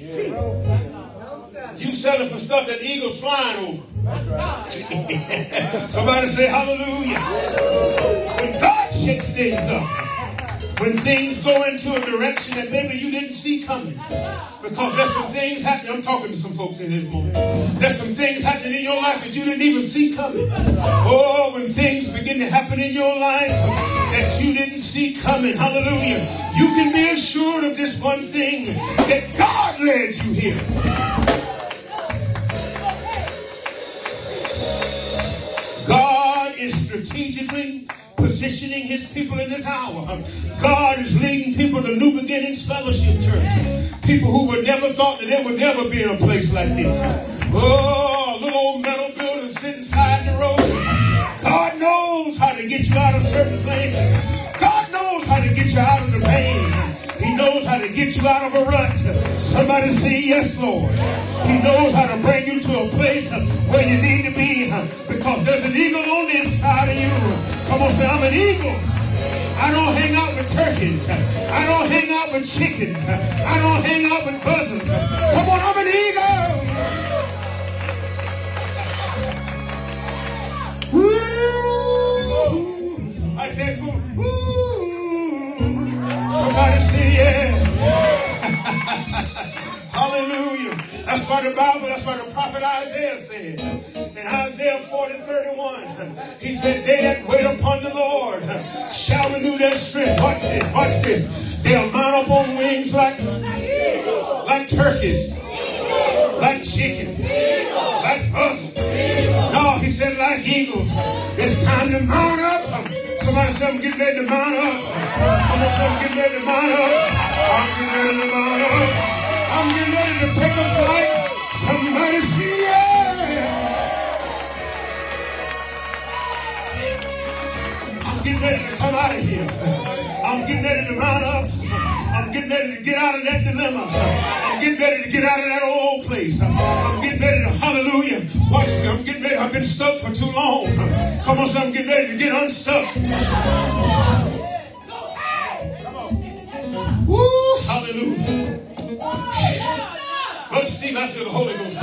You settling for stuff that eagles flying over. Somebody say hallelujah. When God shakes things up, when things go into a direction that maybe you didn't see coming. Because there's some things happening. I'm talking to some folks in this moment. There's some things happening in your life that you didn't even see coming. Oh, when things begin to happen in your life that you didn't see coming, hallelujah, you can be assured of this one thing that God led you here. God is strategically positioning his people in this hour. God is leading people to New Beginnings Fellowship Church. People who would never thought that they would never be in a place like this. Oh, little old metal building sitting side the road. God knows how to get you out of certain places. God knows how to get you out of the pain. He knows how to get you out of a rut. Somebody say, Yes, Lord. He knows how to bring you to a place where you need to be because there's an eagle on the inside of you. Come on, say, I'm an eagle. I don't hang out with turkeys. I don't hang out with chickens. I don't hang out with buzzards. Come on, I'm an eagle. Woo! I Somebody say yeah. Hallelujah. That's why the Bible, that's why the prophet Isaiah said. In Isaiah 40, 31, he said, They that wait upon the Lord shall renew their strength. Watch this, watch this. They'll mount up on wings like, like turkeys, like chickens, like buzzards. No, he said, like eagles. It's time to mount up. Somebody said, I'm getting ready to mount up. Come on, say, I'm getting ready to mount up. I'm getting ready to mount up. I'm getting ready to take a flight. Somebody see yeah. I'm getting ready to come out of here. I'm getting ready to mount up. I'm getting ready to get out of that dilemma. I'm getting ready to get out of that place. I'm getting ready to, hallelujah. Watch me. I'm getting ready. I've been stuck for too long. Come on, son. I'm getting ready to get unstuck. Come on. Woo, hallelujah. Brother Steve, I feel the Holy Ghost.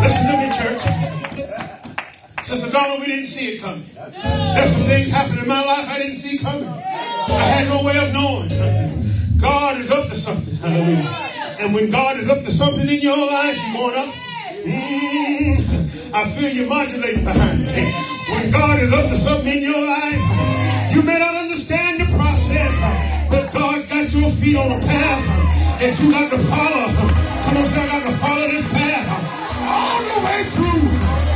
Listen to me, church. Sister Donna, we didn't see it coming. There's some things happening in my life I didn't see coming. I had no way of knowing. God is up to something. Hallelujah. And when God is up to something in your life, you're going up. Mm, I feel you modulating behind me. When God is up to something in your life, you may not understand the process, but God's got your feet on a path that you got to follow. Come on, say, I got to follow this path all the way through.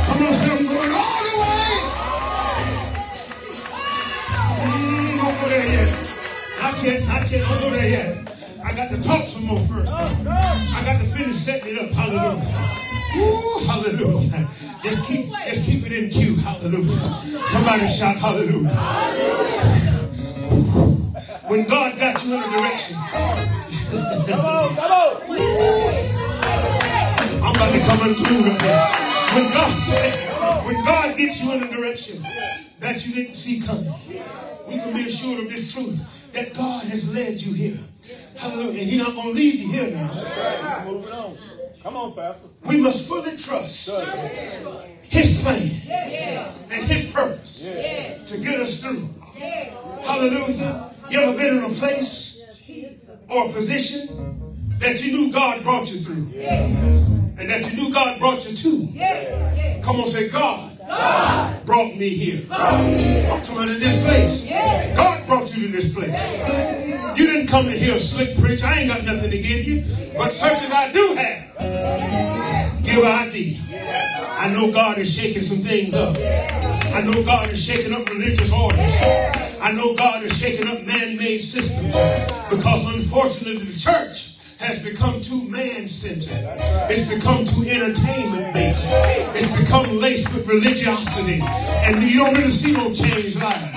Come on, say, I'm going all the way. Mm, don't there yet. Not yet, not yet, don't there yet. I got to talk some more first. I got to finish setting it up. Hallelujah. Ooh, hallelujah. Just keep, just keep it in queue. Hallelujah. Somebody shout hallelujah. When God got you in a direction, Come on, come on. I'm about to come here. When God, when God gets you in a direction that you didn't see coming, we can be assured of this truth that God has led you here. Hallelujah. He's not going to leave you here now. Moving on. Come on, Pastor. We must fully trust His plan and His purpose to get us through. Hallelujah. You ever been in a place or a position that you knew God brought you through and that you knew God brought you to? Come on, say, God, brought me here. I'm talking in this place. God brought you to this place. You didn't come to hear a slick preach. I ain't got nothing to give you. But such as I do have, give I thee. I know God is shaking some things up. I know God is shaking up religious orders. I know God is shaking up man-made systems. Because unfortunately the church has become too man-centered. It's become too entertainment-based. It's become laced with religiosity. And you don't really see no change lives.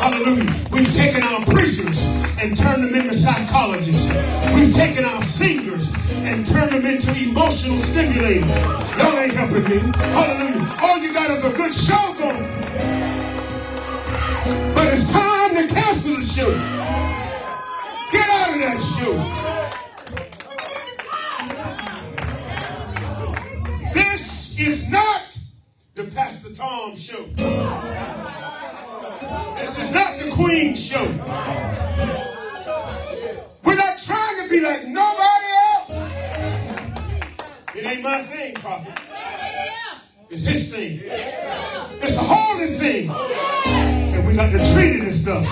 Hallelujah. We've taken our preachers and turned them into psychologists. We've taken our singers and turned them into emotional stimulators. Y'all ain't helping me. Hallelujah. All you got is a good show going. But it's time to cancel the show. Get out of that show. This is not the Pastor Tom show. This is not the Queen show. We're not trying to be like nobody else. It ain't my thing, prophet. It's his thing. It's a holy thing. And we got to treat it as such.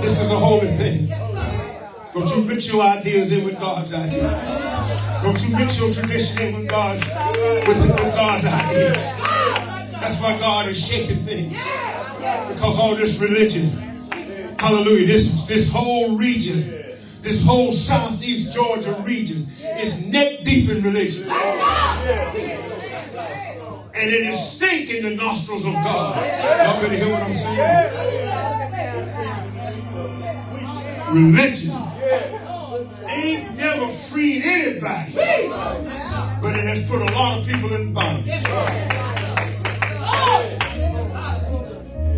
This is a holy thing. Don't you mix your ideas in with God's ideas. Don't you mix your tradition in with God's with, with God's ideas. That's why God is shaking things. Because all this religion, hallelujah, this this whole region, this whole southeast Georgia region is neck deep in religion. And it is stinking the nostrils of God. Y'all better hear what I'm saying. Religion ain't never freed anybody, but it has put a lot of people in bondage.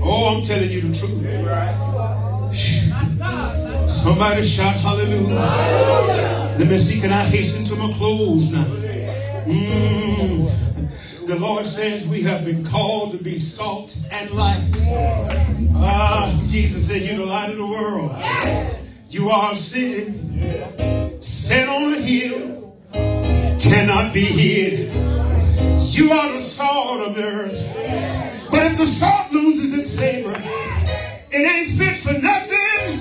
Oh, I'm telling you the truth. Somebody shout hallelujah. Let me see, can I hasten to my close now? Mm. The Lord says we have been called to be salt and light. Ah, Jesus said, You're the light of the world. You are a city set on a hill, cannot be hid. You are the salt of the earth. But if the salt loses its savor, it ain't fit for nothing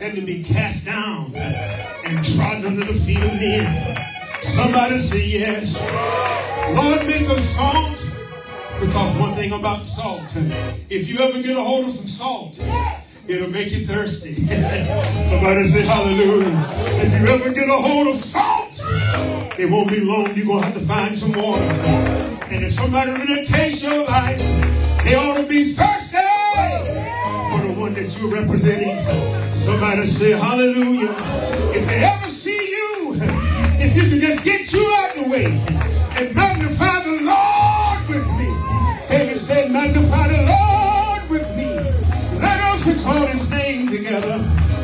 than to be cast down and trodden under the feet of men. Somebody say yes. Lord, make us salt. Because one thing about salt, if you ever get a hold of some salt, it'll make you thirsty. Somebody say hallelujah. If you ever get a hold of salt, it won't be long. You're going to have to find some water. And if somebody really taste your life, they ought to be thirsty for the one that you're representing. Somebody say hallelujah. If they ever see you, if you can just get you out of the way and magnify the Lord with me. David said, magnify the Lord. Let us exalt his name together.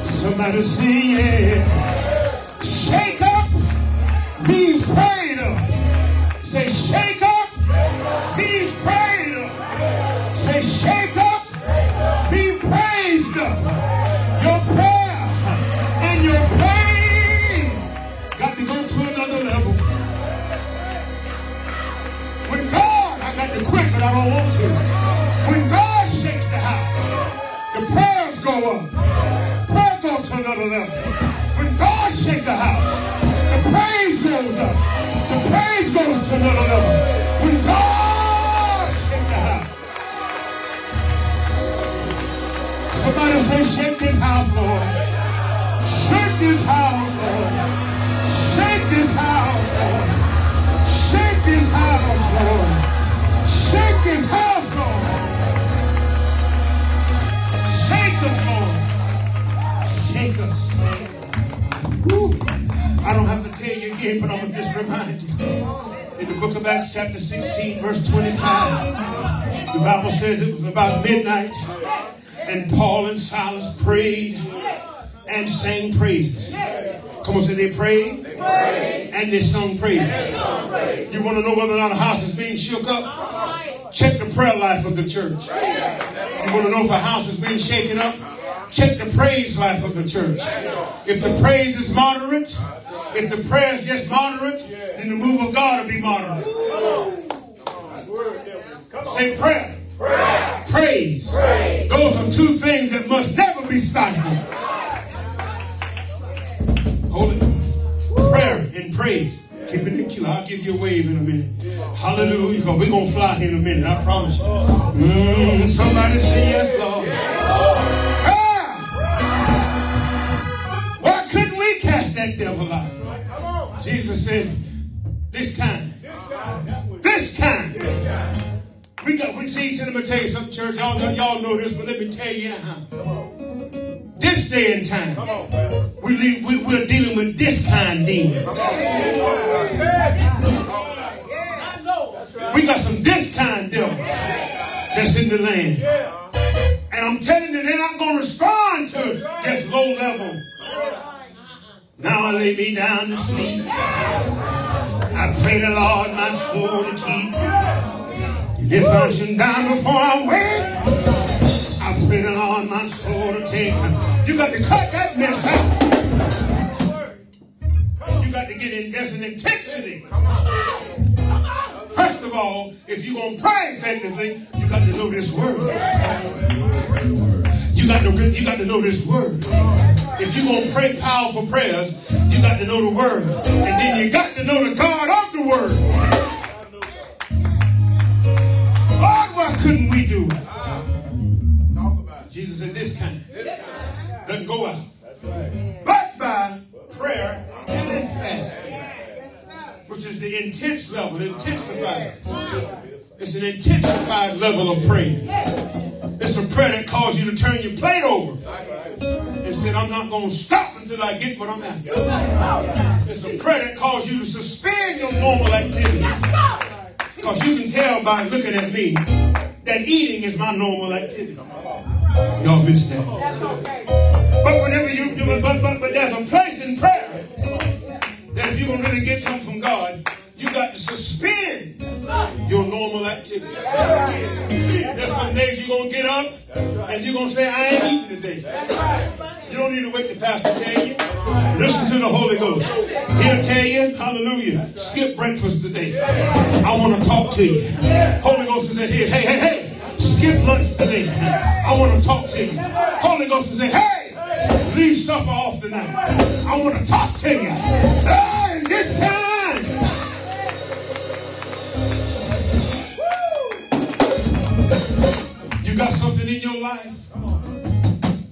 Somebody say yeah. Shake up means prayed up. Say shake up means prayed up. Say shake up means praised up. Your prayer and your praise got to go to another level. When God, I got to quit, but I don't want to. Another. When God shakes the house, the praise goes up. The praise goes to one another. When God shakes the house. Somebody say, shake this house, Lord. Shake this house, Lord. Shake this house, Lord. Shake this house, Lord. Shake this house, Lord. Us. Woo. I don't have to tell you again, but I'm going to just remind you. In the book of Acts, chapter 16, verse 25, the Bible says it was about midnight, and Paul and Silas prayed and sang praises. Come on, say they prayed and they sung praises. You want to know whether or not a house is being shook up? Check the prayer life of the church. You want to know if a house is being shaken up? Check the praise life of the church. If the praise is moderate, if the prayer is just moderate, then the move of God will be moderate. Say prayer. Praise. Those are two things that must never be stifled. Hold it. Prayer and praise. Keep it in queue. I'll give you a wave in a minute. Hallelujah. We're going to fly here in a minute. I promise you. Mm, somebody say yes, Lord. Jesus said, this kind. This kind. We got, we see, let me tell you something, church. Y'all, y'all know this, but let me tell you anyhow. This day and time, we, leave, we, we're dealing with this kind demons. We got some this kind devils that's in the land. And I'm telling you, they're not going to respond to just low level. Now I lay me down to sleep. I pray the Lord my soul to keep. And if I should die before I wake, I pray the Lord my soul to take. You got to cut that mess out. You got to get in. There's an intensity. First of all, if you're going to pray effectively, you got to know this word. You got to, you got to know this word. If you're going to pray powerful prayers, you got to know the word. And then you got to know the God of the word. Lord, why couldn't we do? Jesus said this kind doesn't go out. But by prayer and then fasting, which is the intense level, intensified. It's an intensified level of prayer. It's a prayer that calls you to turn your plate over and said, I'm not going to stop until I get what I'm after. It's a prayer that calls you to suspend your normal activity. Because you can tell by looking at me that eating is my normal activity. Y'all missed that. But whenever you do it, but, but, but there's a place in prayer that if you're going to really get something from God, you got to suspend your normal activity. There's some days you're going to get up and you're going to say, I ain't eating today. You don't need to wait to pastor tell you. Listen to the Holy Ghost. He'll tell you, hallelujah, skip breakfast today. I want to talk to you. Holy Ghost is here. Hey, hey, hey, skip lunch today. I want to talk to you. Holy Ghost is say, hey, leave supper off tonight. I want to talk to you. And this time, you got something in your life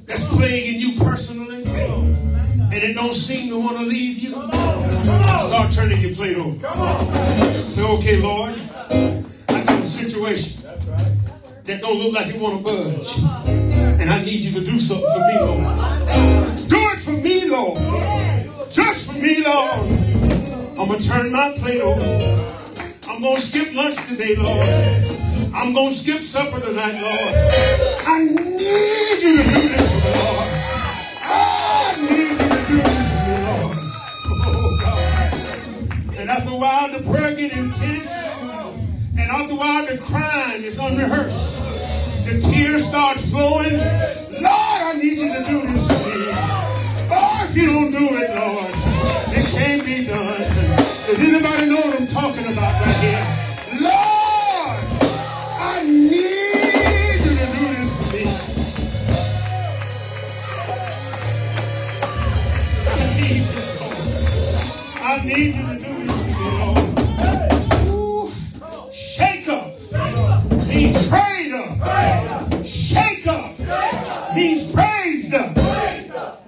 that's plaguing you personally, and it don't seem to want to leave you. Start turning your plate over. Say, okay, Lord, I got a situation that don't look like it want to budge, and I need you to do something for me, Lord. Do it for me, Lord. Just for me, Lord. I'm gonna turn my plate over. I'm gonna skip lunch today, Lord. I'm going to skip supper tonight, Lord. I need you to do this for me, Lord. I need you to do this for me, Lord. Oh, God. And after a while, the prayer get intense. And after a while, the crying is unrehearsed. The tears start flowing. Lord, I need you to do this for me. Oh, if you don't do it, Lord, it can't be done. Does anybody know what I'm talking about right here? I need you to do this for me, Lord. Ooh. Shake up means prayed up. Shake up means praised up.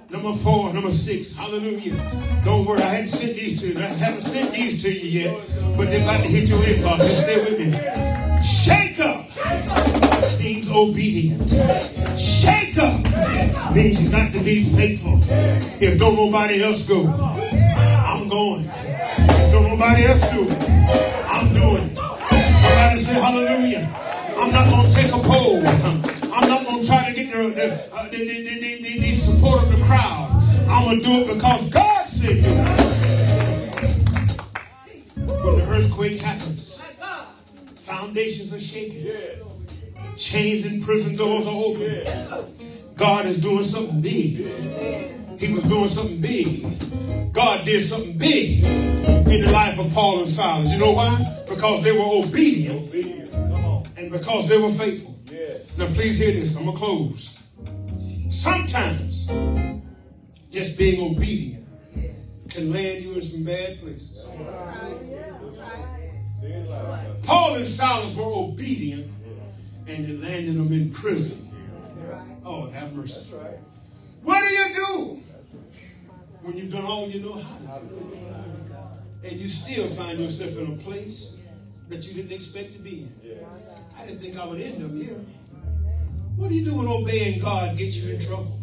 Number four, number six, hallelujah. Don't worry, I hadn't sent these to you. I haven't sent these to you yet, but they're about to hit your inbox. Just stay with me. Shake up means obedient. Shake up means you got to be faithful. If don't nobody else go, going. If don't nobody else do it, I'm doing it. Somebody say hallelujah. I'm not going to take a poll. I'm not going to try to get the, the, uh, the, the, the, support of the crowd. I'm going to do it because God said it. When the earthquake happens, foundations are shaking. Chains and prison doors are open. God is doing something big. He was doing something big. God did something big in the life of Paul and Silas. You know why? Because they were obedient and because they were faithful. Now, please hear this. I'm going to close. Sometimes just being obedient can land you in some bad places. Paul and Silas were obedient and it landed them in prison. Oh, have mercy. What do you do when you've done all you know how to do? And you still find yourself in a place that you didn't expect to be in. I didn't think I would end up here. What do you do when obeying God gets you in trouble?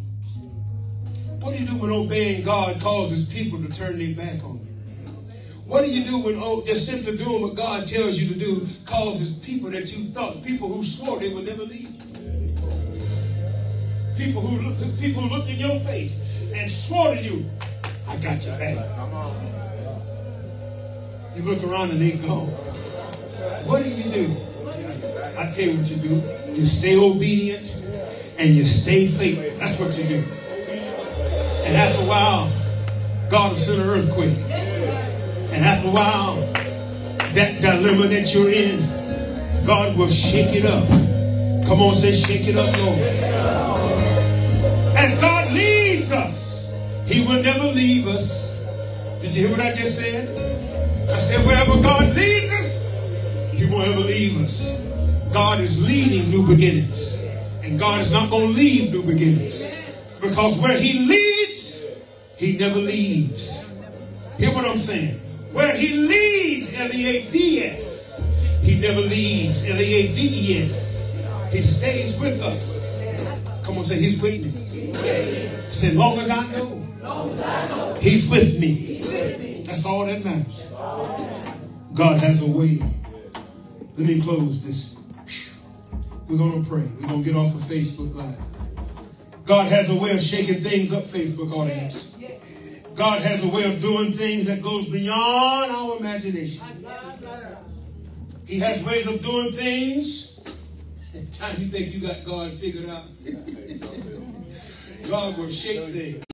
What do you do when obeying God causes people to turn their back on you? What do you do when oh, just simply doing what God tells you to do causes people that you thought, people who swore they would never leave? People who looked, people who looked in your face and swore to you, I got your back. You look around and they go. What do you do? I tell you what you do. You stay obedient and you stay faithful. That's what you do. And after a while, God will send an earthquake. And after a while, that dilemma that you're in, God will shake it up. Come on, say, shake it up, Lord. As God He will never leave us. Did you hear what I just said? I said, wherever God leads us, He won't ever leave us. God is leading new beginnings. And God is not going to leave new beginnings. Because where He leads, He never leaves. Hear what I'm saying? Where He leads, L-E-A-D-S, He never leaves, L-E-A-V-E-S. He stays with us. Come on, say, He's me. Say, long as I know, He's with me. That's all that matters. God has a way. Let me close this. We're going to pray. We're going to get off of Facebook Live. God has a way of shaking things up, Facebook audience. God has a way of doing things that goes beyond our imagination. He has ways of doing things. At time you think you got God figured out. God will shake things.